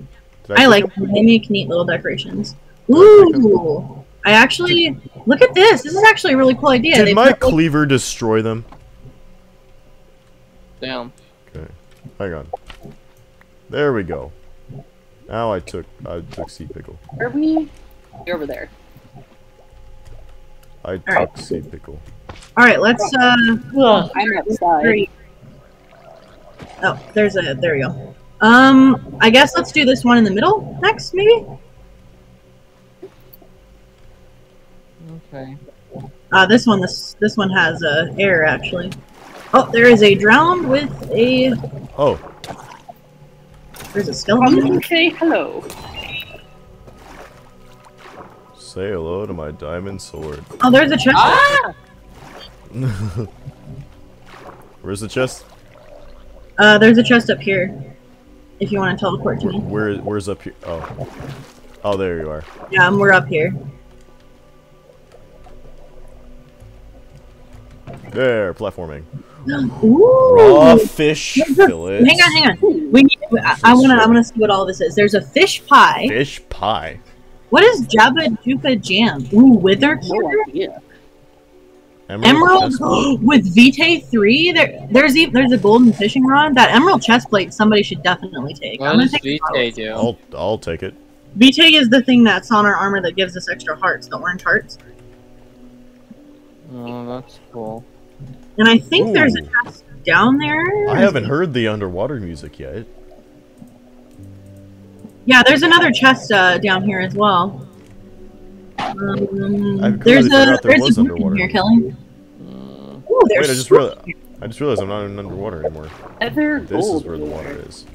Did I like them? them. They make neat little decorations. Did I take Ooh. I actually look at this. This is actually a really cool idea. Did They my put, like, cleaver destroy them? Damn. Okay, hang on. There we go. Now I took I took sea pickle. Are we? You're over there. I took Alright. sea pickle. All right, let's uh. I'm outside. Oh, there's a there we go. Um, I guess let's do this one in the middle next, maybe. Okay. Uh, this one this this one has uh, air actually. Oh, there is a drowned with a Oh, there's a skeleton. Come say hello. say hello to my diamond sword. Oh, there's a chest. Ah! Where's the chest? Uh, there's a chest up here. If you want to teleport to me. Where where's up here? Oh. Oh, there you are. Yeah, um, we're up here. There, platforming. Ooh. Raw fish fillets. Hang on, hang on. We need. I, I wanna. I wanna see what all this is. There's a fish pie. Fish pie. What is Jabba Jupa Jam? Ooh, wither No cuter. idea. Emerald with Vitae three. There, there's even there's a golden fishing rod. That emerald chest plate somebody should definitely take. What I'm gonna does take the Vitae do? I'll I'll take it. Vitae is the thing that's on our armor that gives us extra hearts, the orange hearts. Oh, that's cool. And I think there's a Ooh. chest down there. I haven't heard the underwater music yet. Yeah, there's another chest uh, down here as well. Um, there's a there there's a book in underwater. here, Kelly. Mm, Ooh, there's Wait, I just so- realized I just realized I'm not in underwater anymore. Nether This gold. is where the water is.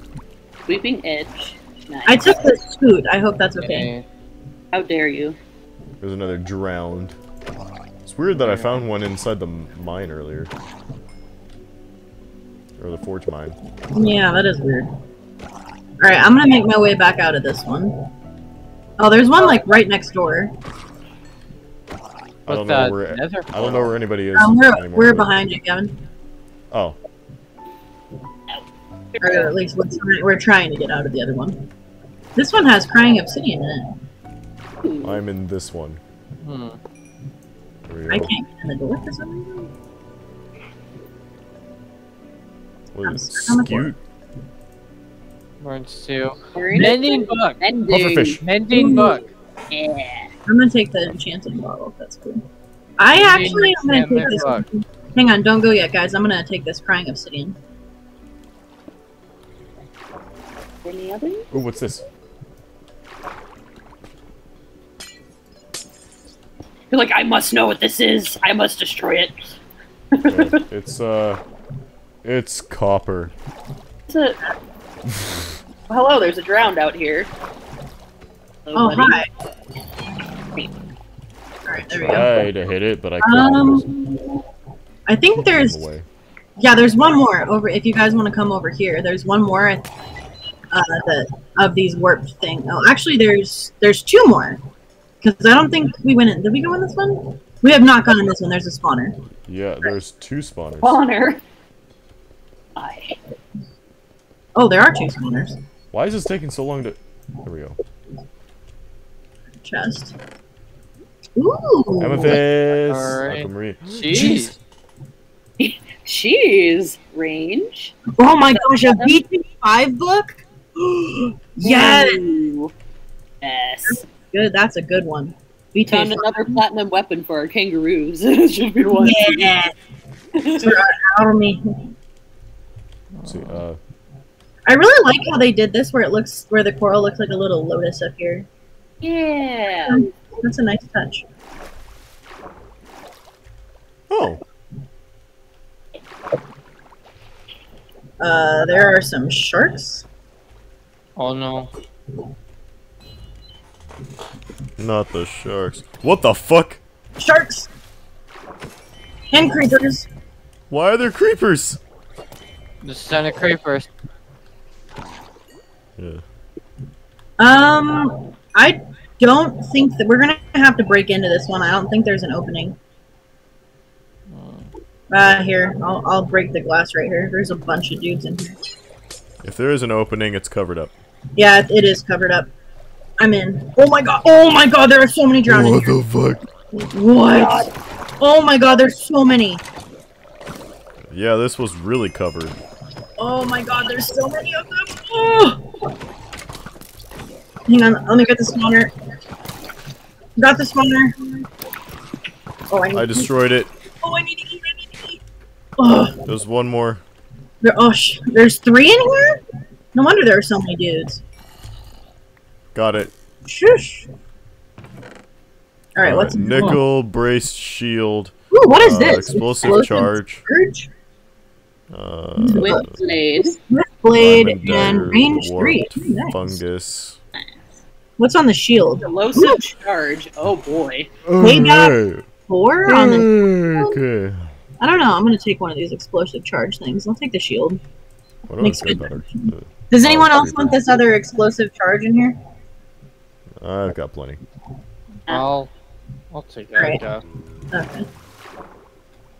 Sweeping edge. Nice. I took the scoot. I hope that's okay. okay. How dare you? There's another drowned. It's weird that I found one inside the mine earlier. Or the forge mine. Yeah, that is weird. Alright, I'm gonna make my way back out of this one. Oh, there's one like right next door. I don't know where I don't know where anybody is Um, we're, anymore. we're behind you, Kevin. Oh, Or at least we're trying, we're trying to get out of the other one. This one has crying obsidian in it. I'm in this one. Hmm. There I can't get in the door for some reason. What I'm is it? stuck on the floor. Scoot? Words two. We're in Mending it. book. Mending. Pufferfish. Mending book. Yeah. I'm gonna take the enchanted bottle. That's cool. I actually am gonna take this. Look. Hang on, don't go yet, guys. I'm gonna take this crying obsidian. Any others? Oh, what's this? You're like, I must know what this is. I must destroy it. Yeah, it's uh, it's copper. It's a... Hello, there's a drowned out here. Hello, Oh, buddy. hi. Alright, there we go. Tried to hit it, but I couldn't. Um, I think there's. Yeah, there's one more over. If you guys want to come over here, there's one more uh, that of these warped thing. Oh, actually, there's there's two more because I don't think we went in. Did we go in this one? We have not gone in this one. There's a spawner. Yeah, there's two spawners. Honor. I. Oh, there are two spawners. Why is this taking so long to? There we go. Chest. Ooh. Amethyst. Alright. Aquamarine. Jeez. She's range. Oh my gosh, a BT5 book. yes. Ooh. Yes. Good. That's a good one. We Found another platinum weapon for our kangaroos. it should be one. Yeah. For our army. See. Uh, I really like how they did this, where it looks where the coral looks like a little lotus up here. Yeah. That's a nice touch. oh, Uh, there are some sharks. Oh no. Not the sharks. What the fuck? Sharks! And creepers. Why are there creepers? The son of creepers. Yeah. Um, I don't think that we're gonna have to break into this one. I don't think there's an opening. Uh, here, I'll, I'll break the glass right here. There's a bunch of dudes in here. If there is an opening, it's covered up. Yeah, it- it is covered up. I'm in. Oh my god! Oh my god! There are so many drowning. What the fuck? What? Oh my god! There's so many. Yeah, this was really covered. Oh my god! There's so many of them. Oh! Hang on, let me get the spawner. Got the spawner. Oh, I need. I destroyed it. Oh, I need to eat. I need to eat. Oh, There's one more. there, oh, sh- there's three in here. No wonder there are so many dudes. Got it. Shush. All right, what's Alright, nickel, braced shield, Ooh, what is uh, this? explosive charge, Charge, uh, Swift blade. blade, and range three. warped Ooh, nice. fungus. What's on the shield? Explosive charge. Oh boy. They got Okay. four on the. Okay. I don't know. I'm gonna take one of these explosive charge things. I'll take the shield. What Makes good. Does Oh, anyone else want this other explosive charge in here? I've got plenty. I'll I'll take that. Alright. uh, Okay.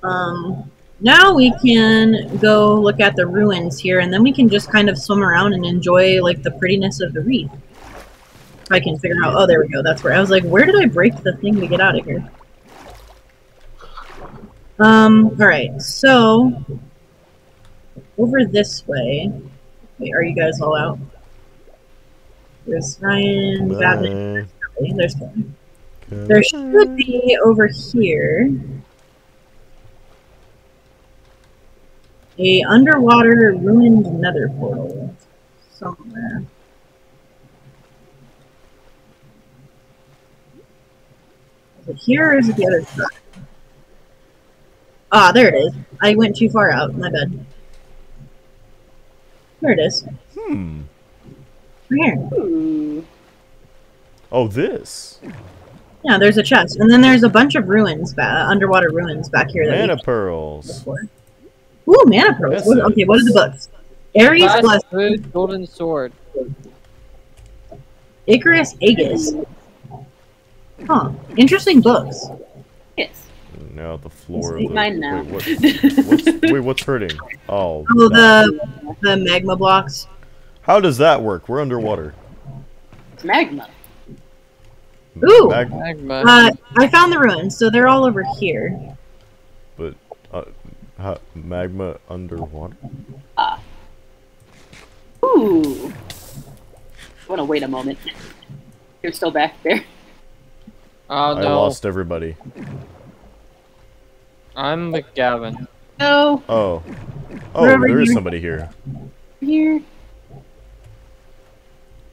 Um. Now we can go look at the ruins here, and then we can just kind of swim around and enjoy like the prettiness of the reef. If I can figure out. Oh, there we go. That's where I was like, where did I break the thing to get out of here? Um, alright, so over this way. Wait, are you guys all out? There's Ryan, Bye. there's Kevin. There should be over here a underwater ruined nether portal somewhere. Is it here or is it the other side? Ah, there it is. I went too far out. My bad. There it is. Hmm. Right here. Ooh. Oh, this. Yeah, there's a chest, and then there's a bunch of ruins, uh, underwater ruins back here. That we Mana can't pearls. before. Ooh, mana pearls. What- okay, what are the books? Ares Fast Bless, food, golden sword. Icarus Aegis. Huh. Interesting books. Yes. Now the floor. Eat Of the, mine now. Wait, what, what's, wait, what's hurting? Oh. Oh, that. the the magma blocks. How does that work? We're underwater. It's magma. Ooh. Mag- Magma. Uh, I found the ruins, so they're all over here. but uh, ha- magma underwater. Ooh. I want to wait a moment. You're still back there. oh I no. lost everybody. I'm with Gavin. No. Oh. Oh, We're over there is somebody here. Here.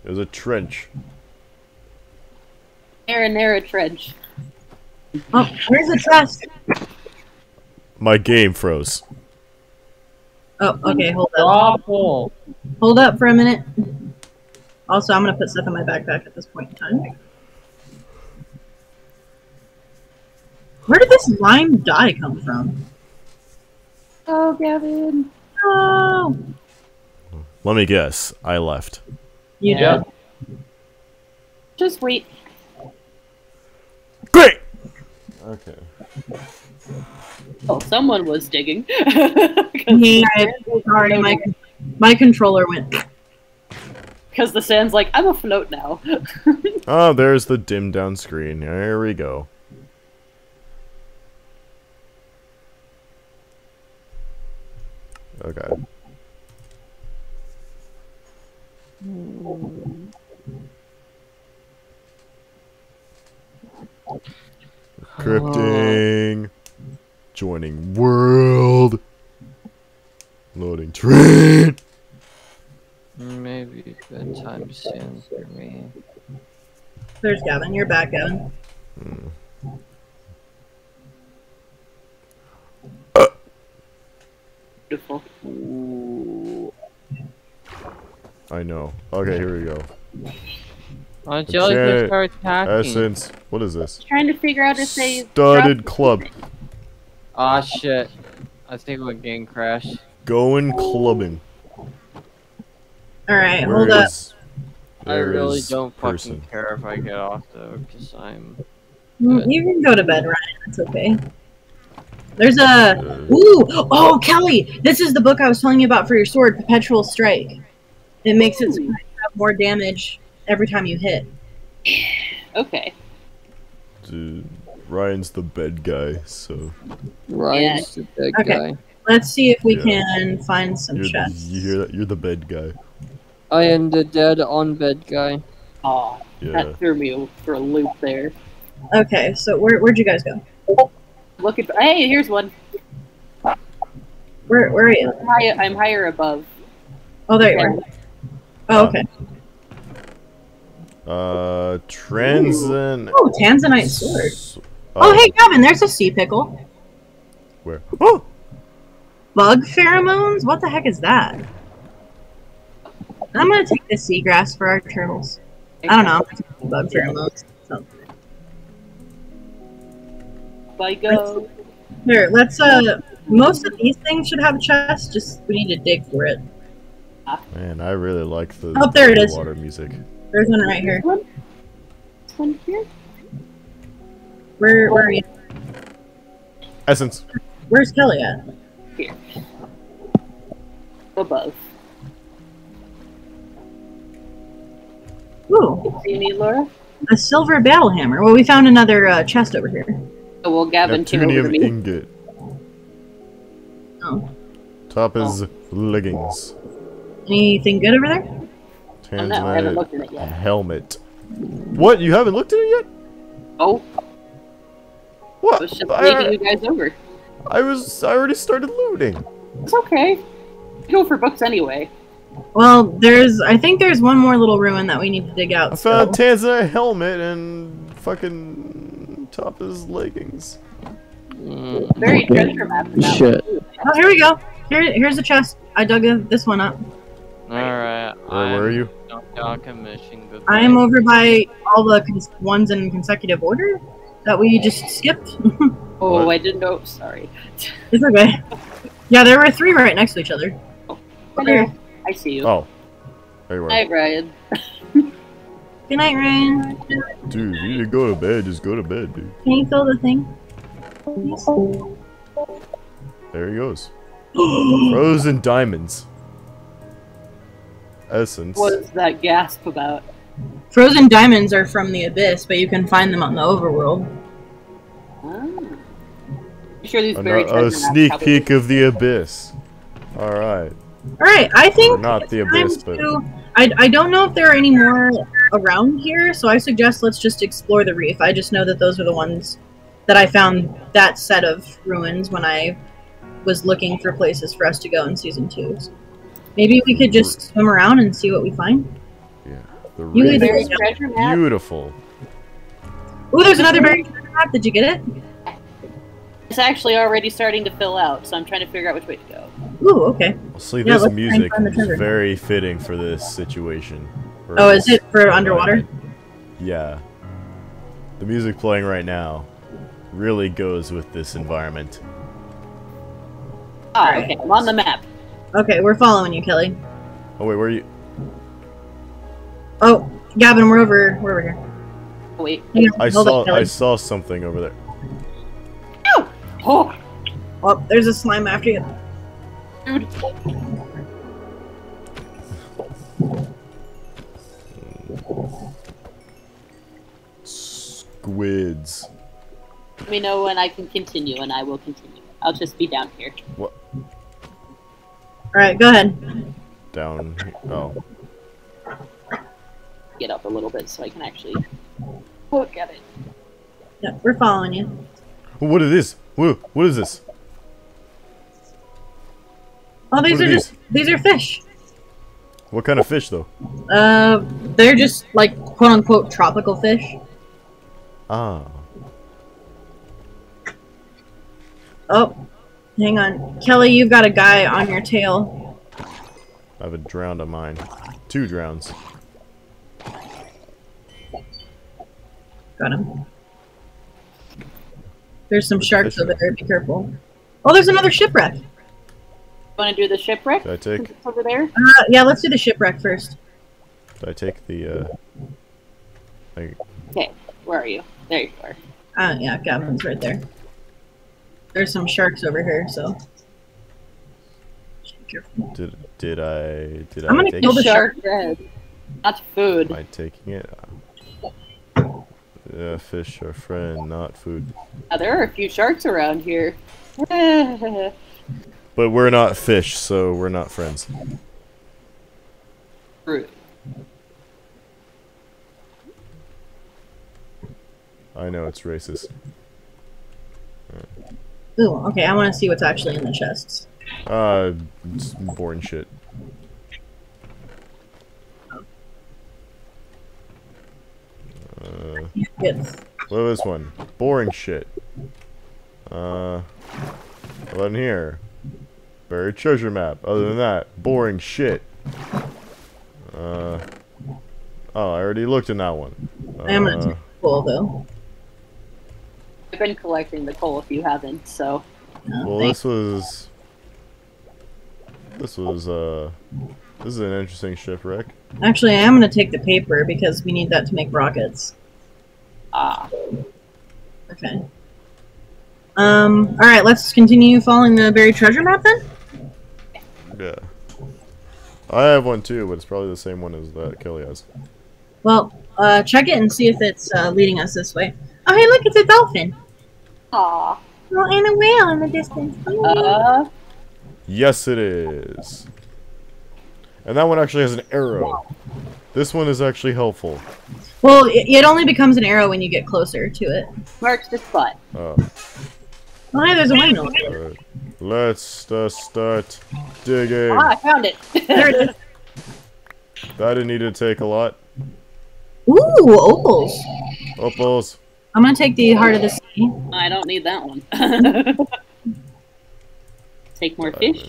There's a trench. Marinara Trench. Oh, where's the chest? My game froze. Oh, okay, hold up. Awful. Hold up for a minute. Also, I'm gonna put stuff in my backpack at this point in time. Where did this lime dye come from? Oh, Gavin. Oh, Let me guess. I left. You Yeah. did. Just wait. Great. Okay. Oh, someone was digging. Me, I, sorry, my my controller went. Because the sand's like, I'm afloat now. Oh, there's the dim down screen. There we go. Okay. Crypting. Joining world. Loading train. Maybe bedtime soon for me. There's Gavin. You're back, Gavin. Hmm. Beautiful. Ooh. I know. Okay, here we go. Why don't Okay, attacking? Essence. What is this? Trying to figure out if they. Studded club. Ah shit. I think we're getting crashed. Going clubbing. All right, Where hold up. is- I really don't person. fucking care if I get off though, because I'm. Mm, You can go to bed, Ryan. It's okay. There's a ooh oh Kelly, this is the book I was telling you about for your sword, Perpetual Strike. It makes it so you have more damage every time you hit. Okay. Dude, Ryan's the bed guy, so Ryan's the big Okay. guy. Let's see if we Yeah. can find some you're the, chests. you hear that? You're the bed guy. I am the dead on bed guy. Oh, Yeah. that threw me for a loop there. Okay, so where where'd you guys go? Look at. Hey, here's one. Where where are you? I'm high, I'm higher above. Oh, there you are. Oh, okay. Uh, Transin. Oh, Tanzanite sword. S- Oh, uh, hey, Gavin, there's a sea pickle. Where? Oh! Bug pheromones? What the heck is that? I'm gonna take the seagrass for our turtles. I don't know. I'm gonna take the bug pheromones. So. I. Here, let's uh. Most of these things should have a chest. Just we need to dig for it. Man, I really like the Oh, there it is. water music. There's one right here. This one here. Where where are you? Essence. Where's Kelly at? Here. Above. Ooh, See me, Laura? a silver battle hammer. Well, we found another uh, chest over here. Oh, well, Gavin came over to Neptunium me. ingot. Oh. Topaz leggings. Anything good over there? Oh, no, I haven't looked at it yet. helmet. What? You haven't looked at it yet? Oh, What? I was just I, leaving you guys over. I was. I already started looting. It's okay. I go for books anyway. Well, there's. I think there's one more little ruin that we need to dig out. I found still. Tanzanite helmet and fucking topaz leggings. Mm, Very treasure map. that Shit. Oh, here we go. Here, here's the chest. I dug this one up. Alright. Where were you? Dog commission. Good I am over by all the cons- ones in consecutive order that we just skipped. Oh, What? I didn't know. Sorry. it's okay. Yeah, there were three right next to each other. Oh. Hello. I see you. Oh. Hey, you Hi, are. Good night, Ryan. Dude, you need to go to bed. Just go to bed, dude. Can you fill the thing? There he goes. Frozen diamonds. Essence. What is that gasp about? Frozen diamonds are from the abyss, but you can find them on the overworld. Oh. I'm sure these oh, A, buried a treasure maps sneak probably- peek of the abyss. Alright. All right, I think Or not the it's time abyss, but- to- I, I don't know if there are any more around here, so I suggest let's just explore the reef. I just know that those are the ones that I found that set of ruins when I was looking for places for us to go in season two. So maybe we could just swim around and see what we find. Yeah. The You reef. either- Buried treasure map. Beautiful. Oh, there's another buried treasure map. Did you get it? It's actually already starting to fill out, so I'm trying to figure out which way to go. Ooh, okay. See, Yeah, this let's music is very fitting for this situation. For Oh, is it for underwater? environment. Yeah. The music playing right now really goes with this environment. Ah, Alright. okay. I'm on the map. Okay, we're following you, Kelly. Oh wait, where are you? Oh, Gavin, we're over. We're over here. Oh, wait. Hang on, I hold saw up, Kelly. I saw something over there. Oh, Oh, there's a slime after you. dude. Squids. Let me know when I can continue, and I will continue. I'll just be down here. All right, go ahead. Down. Oh. Get up a little bit so I can actually look at it. Yeah, we're following you. What is this? Whoa, what is this? Oh, these What are are just these are fish. What kind of fish though? Uh, they're just like quote unquote tropical fish. Ah. Oh, hang on, Kelly, you've got a guy on your tail. I have a drowned on mine. Two drowns. Got him. There's some sharks fish over there. Be careful. Oh, there's another shipwreck. Want to do the shipwreck? Did I take Since over there? Uh, yeah, let's do the shipwreck first. did I take the uh like Okay, where are you? There you are. Uh, yeah, Gavin's right there. There's some sharks over here, so. Did did I did I'm I gonna take kill the it? shark. dead. Not food. Am I taking it? Yeah, fish are friend, not food. Ah, there are a few sharks around here. But we're not fish, so we're not friends. Fruit. I know it's racist. Ooh, okay, I want to see what's actually in the chests. Uh, boring shit. Uh, Yes. what was this one? Boring shit. Uh, what in here? Buried treasure map. Other than that, boring shit. Uh, oh, I already looked in that one. I am gonna Uh, take cool though. I've been collecting the coal if you haven't, so. Well, this was. This was, uh. This is an interesting shipwreck. Actually, I am gonna take the paper because we need that to make rockets. Ah. Okay. Um. All right, let's continue following the buried treasure map then. Yeah. I have one too, but it's probably the same one as that Kelly has. Well, uh, check it and see if it's uh, leading us this way. Oh, hey, look, it's a dolphin. Aw. Oh, and a whale in the distance. Oh. Uh, Yes, it is. And that one actually has an arrow. This one is actually helpful. Well, it, it only becomes an arrow when you get closer to it. Mark the spot. Uh, Oh, hey, there's a windmill. alright. Let's uh, start digging. Ah, I found it. There it is. That didn't need to take a lot. Ooh, opals. Opals. I'm gonna take the heart of the sea. I don't need that one. Take more fish.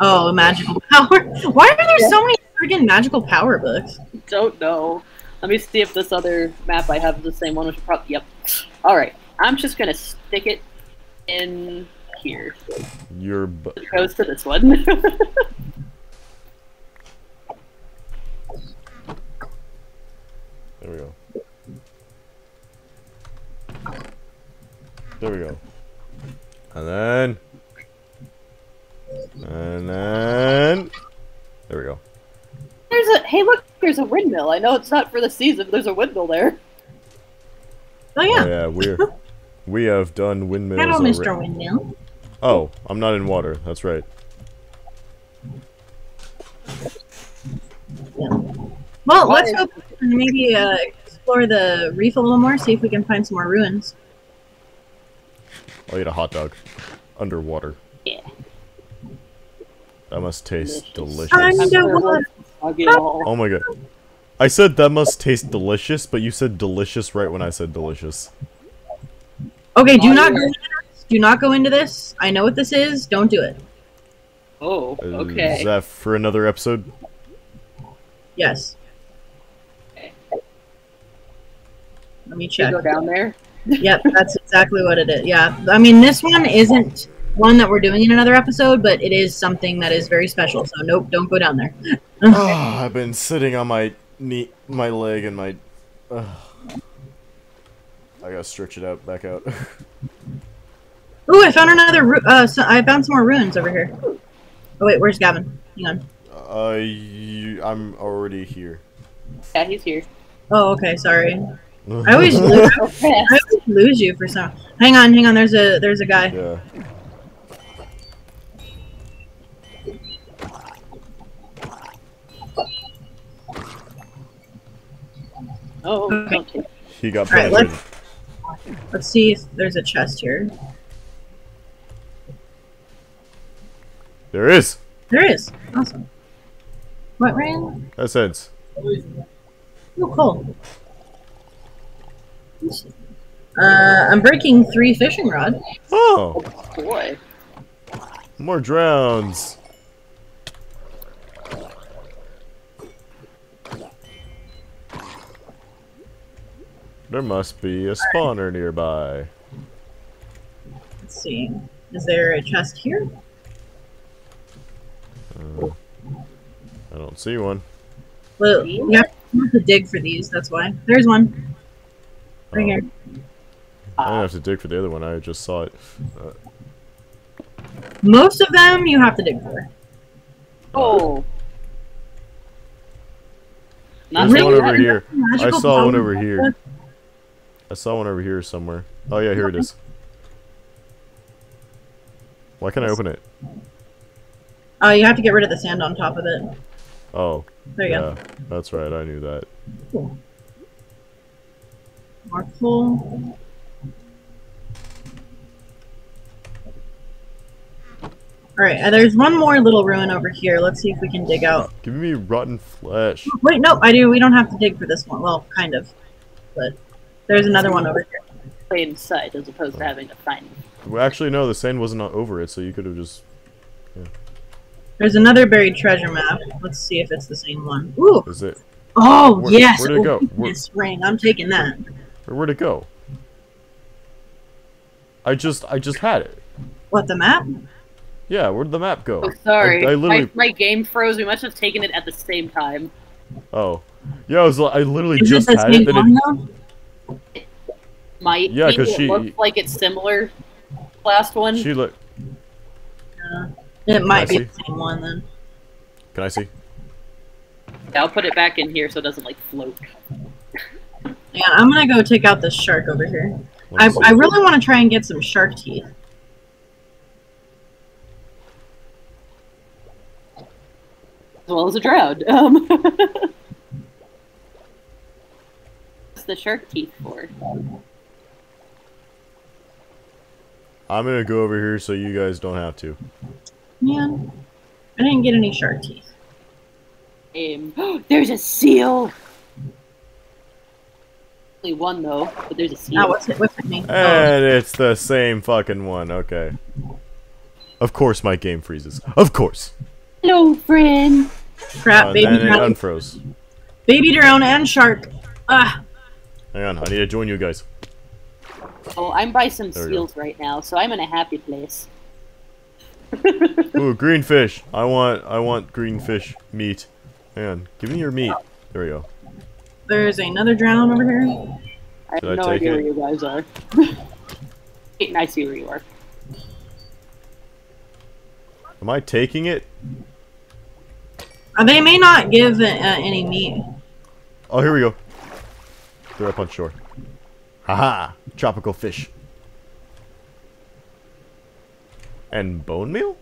Oh, magical power. Why are there so many friggin' magical power books? Don't know. Let me see if this other map I have is the same one. Which probably yep. All right. I'm just gonna stick it in here. Your bu- It goes to this one. There we go. There we go. And then. And then. There we go. there's a hey look. There's a windmill. I know it's not for the season. But there's a windmill there. Oh yeah. Oh yeah, we're we have done windmills. Hello, alre- Mr. Windmill. Oh, I'm not in water. That's right. Yeah. Well, let's go and maybe uh, explore the reef a little more, see if we can find some more ruins. I'll eat a hot dog underwater. Yeah. That must taste Delicious. delicious. Underwater. I'll get all. Oh my god. I said that must taste delicious, but you said delicious right when I said delicious. Okay, do Oh, not go into this. Do not go into this. I know what this is. Don't do it. Oh, okay. Is that for another episode? Yes. Let me You check. go down there. Yep, that's exactly what it is. Yeah. I mean, this one isn't one that we're doing in another episode, but it is something that is very special. So nope, don't go down there. oh, I've been sitting on my knee, my leg, and my. ugh. I gotta stretch it out, back out. Ooh, I found another. Ru- uh, so I found some more ruins over here. Oh wait, where's Gavin? Hang on. uh, you, I'm already here. Yeah, he's here. Oh, okay. Sorry. Mm-hmm. I always lose, I always lose you for some. Hang on, hang on. There's a there's a guy. Yeah. Oh, Okay. don't He got Alright, penetrated. Let's see if there's a chest here. There is. There is. Awesome. What ran? That's heads. Oh, cool. Uh, I'm breaking three fishing rods. Oh, boy. more drowns. There must be a spawner nearby. Let's see. Is there a chest here? Uh, I don't see one. Well, you have you have to dig for these. That's why. There's one. Right Oh. I don't have to dig for the other one. I just saw it. Uh, Most of them you have to dig for. Oh. Not There's Really? one over here. I saw one over here. I saw one over here somewhere. Oh yeah, here it is. Why can't I open it? Uh, you have to get rid of the sand on top of it. Oh, There you yeah, that's right. I knew that. go. More. Alright, uh, there's one more little ruin over here. Let's see if we can dig out. Give me rotten flesh. Wait, no, I do. We don't have to dig for this one. Well, kind of. But there's another one over here. plain sight as opposed to having to find. Well, actually, no. The sand wasn't over it, so you could have just. Yeah. There's another buried treasure map. Let's see if it's the same one. Ooh! Is it? Oh, Where- yes! Where did it go? Where- This ring. I'm taking that. Or where'd it go? I just, I just had it. What, the map? Yeah, where'd the map go? Oh, sorry. I, I literally. my, my game froze. We must have taken it at the same time. Oh, yeah. I was. li- I literally Is just it had same it. Then one, it, though? Might Yeah, be. 'cause It she- looks like it's similar. Last one. she look. Uh, it might be see? the same one, then. Can I see? Yeah, I'll put it back in here so it doesn't like float. Yeah, I'm gonna go take out this shark over here. I, I really want to try and get some shark teeth. As well as a drowned. Um, What's the shark teeth for? I'm gonna go over here so you guys don't have to. Yeah. I didn't get any shark teeth. Um, there's a seal! Only one though, but there's a seal. Now what's it? What's it mean? And it's the same fucking one, okay. Of course my game freezes. Of course. Hello, friend. crap! Uh, baby and it drown, unfroze. baby drown, and shark. Ah, Hang on, I need to join you guys. Oh, I'm by some There seals right now, so I'm in a happy place. Ooh, green fish. I want I want green fish meat. Hang on, give me your meat. There we go. There's another drown over here. I have Should I no take idea it? where you guys are. Wait, I see where you are. Am I taking it? Uh, they may not give uh, any meat. Oh, here we go. They're up on shore. Haha! Tropical fish. And bone meal?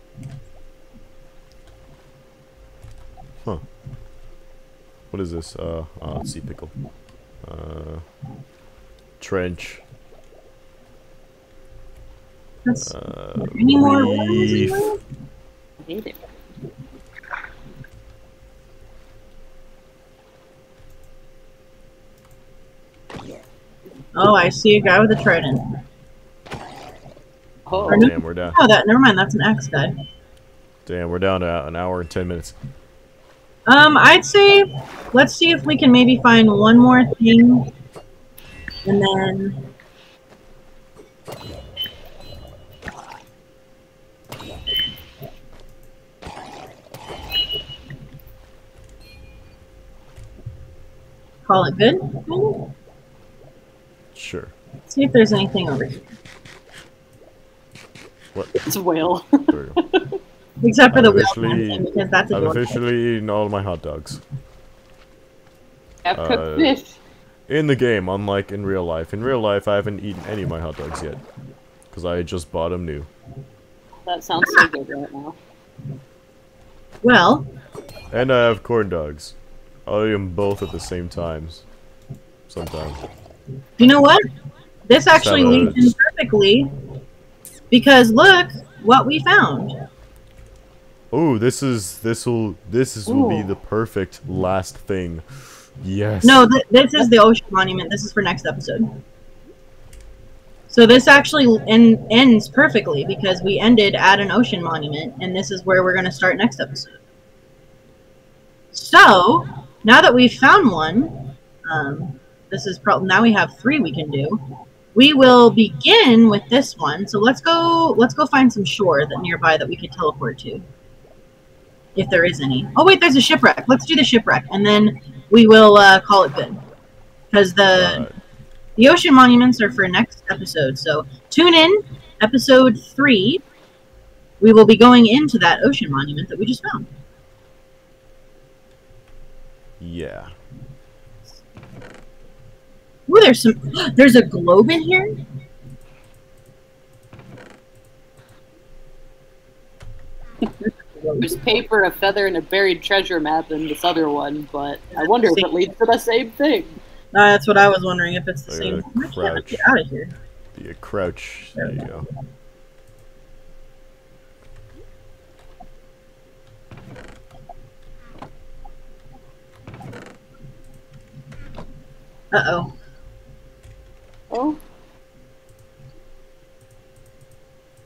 Huh. What is this? Uh, uh sea pickle. Uh, trench. That's Uh, any more reef. worms? I hate it. Oh, I see a guy with a trident. Oh, no- Damn, we're down. Oh, that. Never mind. That's an axe guy. Damn, we're down to an hour and ten minutes. Um, I'd say let's see if we can maybe find one more thing, and then call it good. maybe? Sure. See if there's anything over here, What? it's a whale. There we go. except for I've the wheel officially- because that's I've adorable. officially eaten all my hot dogs. I've cooked Uh, fish. In the game, unlike in real life. In real life, I haven't eaten any of my hot dogs yet. Because I just bought them new. That sounds so good right now. Well, And I have corn dogs. I'll eat them both at the same times. Sometimes. you know what? This actually leads in perfectly, because look what we found. Ooh, this is this will this is will be the perfect last thing. Yes. No, th- this is the ocean monument. This is for next episode. So this actually en- ends perfectly because we ended at an ocean monument, and this is where we're going to start next episode. So now that we've found one, um, this is probably now we have three we can do. We will begin with this one. So let's go. Let's go find some shore that nearby that we could teleport to, if there is any. Oh wait, there's a shipwreck. Let's do the shipwreck, and then we will uh, call it good because the Alright. the ocean monuments are for next episode. So tune in, episode three. We will be going into that ocean monument that we just found. Yeah. Ooh, there's some. There's a globe in here. There's paper, a feather, and a buried treasure map in this other one, but I wonder if it leads to the same thing. Uh, that's what I was wondering if it's the I same. gotta Why can't I crouch. get out of here? The crouch. There you go. Uh. Oh,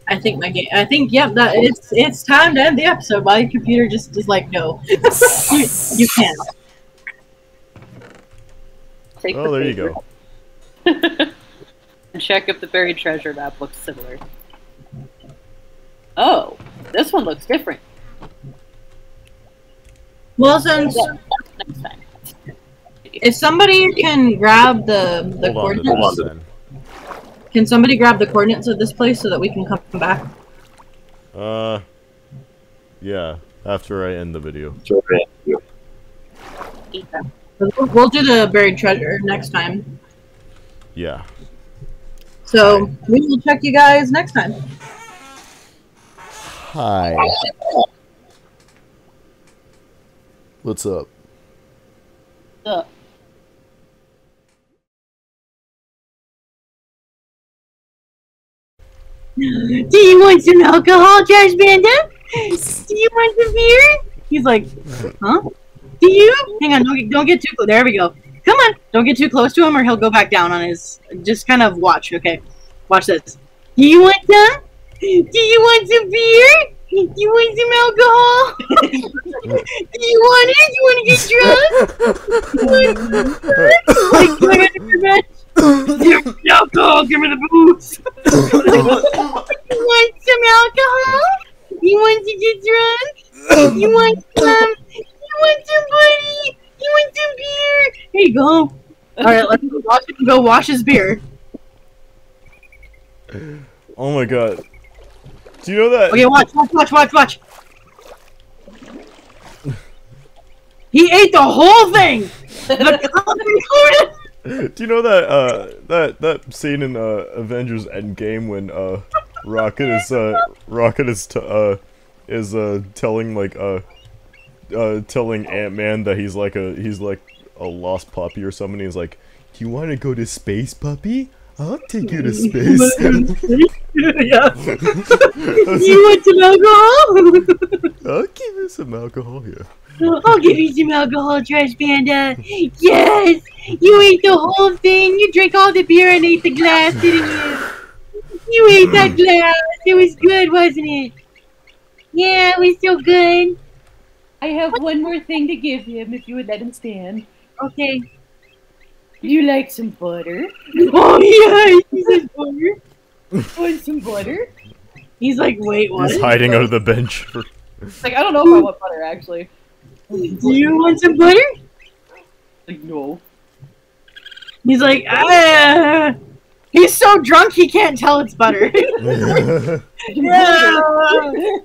I think my game. I think yep. That it's it's time to end the episode. My computer just is like no. you, you can't. take Oh, the there you go. and check if the buried treasure map looks similar. Oh, this one looks different. Well, since Yeah, if somebody can grab the the Hold on to coordinates, this then. Can somebody grab the coordinates of this place so that we can come back? Uh. Yeah. After I end the video. We'll, we'll do the buried treasure next time. Yeah. So we will check you guys next time. Hi. What's up? Uh, Do you want some alcohol, Trash Panda? Do you want some beer? He's like, huh? Do you? Hang on, don't get, don't get too close. There we go. Come on, don't get too close to him, or he'll go back down on his. Just kind of watch, okay? Watch this. Do you want some? Do you want some beer? Do you want some alcohol? Do you want it? You want to get drunk? You want like, get your? Give me the alcohol. Give me the booze. you want some alcohol? You want to get drunk? You want some? Um, you want some buddy? You want some beer? Here you go. All right, let's go wash, go wash his beer. Oh my god. Do you know that? Okay, watch, watch, watch, watch, watch. He ate the whole thing. The included. Do you know that uh that that scene in uh Avengers Endgame when uh Rocket is uh Rocket is t- uh is uh telling like uh uh telling Ant Man that he's like a he's like a lost puppy or something. He's like, "Do you want to go to space, puppy? I'll take you to mm. space." yeah. you want some alcohol? I'll give you some alcohol here. I'll give you some alcohol, Trash Panda. Yes! You ate the whole thing. You drank all the beer and ate the glass, didn't you? You ate that mm. glass. It was good, wasn't it? Yeah, it was so good. I have one more thing to give him if you would let him stand. Okay. You like some butter? Oh, yeah! He says butter. Want some butter? He's like, wait, what? He's hiding under the bench. For... Like, I don't know if I want butter, actually. Do you want some butter? Like, no. He's like, ah. He's so drunk he can't tell it's butter. yeah.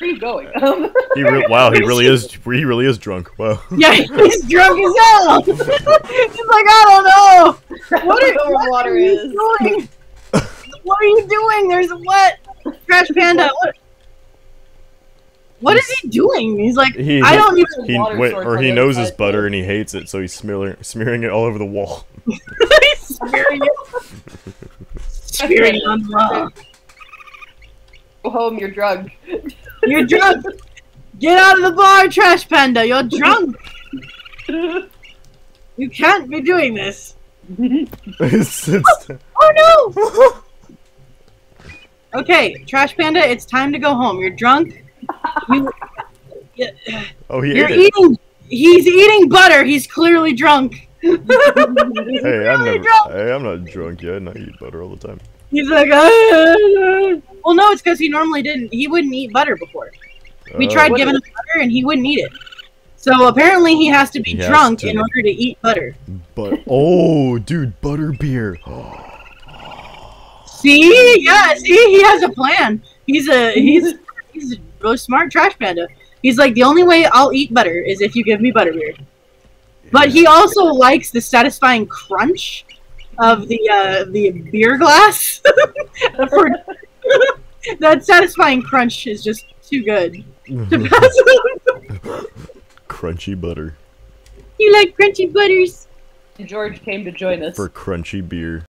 Where are you going? Um, he re- wow, he really is. He really is drunk. Wow. Yeah, he's drunk as hell. he's like, I don't know. What are, what water are you is. doing? what are you doing? There's a what? Trash Panda. What? What is he doing? He's like, He- I don't even. He Water wait, or he knows his butter and he hates it, so he's smearing smearing it all over the wall. he's smearing it. Smearing it on the wall. Go home, you're drunk. You're drunk. Get out of the bar, Trash Panda. You're drunk. You can't be doing this. It's- oh, oh no! Okay, Trash Panda, it's time to go home. You're drunk. You, oh, he you're ate it. eating. He's eating butter. He's clearly drunk. Hey, I'm never. drunk. Hey, I'm not drunk yet, and I eat butter all the time. He's like, "Ah." well, no, it's because he normally didn't. He wouldn't eat butter before. We Oh. tried giving him butter, and he wouldn't eat it. So apparently, he has to be He drunk to. in order to eat butter. But oh, dude, butter beer. See, yeah, see, he has a plan. He's a he's he's a really smart trash panda. He's like the only way I'll eat butter is if you give me butterbeer. But he also likes the satisfying crunch of the uh, the beer glass. For- that satisfying crunch is just too good to pass up. crunchy butter You like crunchy butters? George came to join us. for crunchy beer.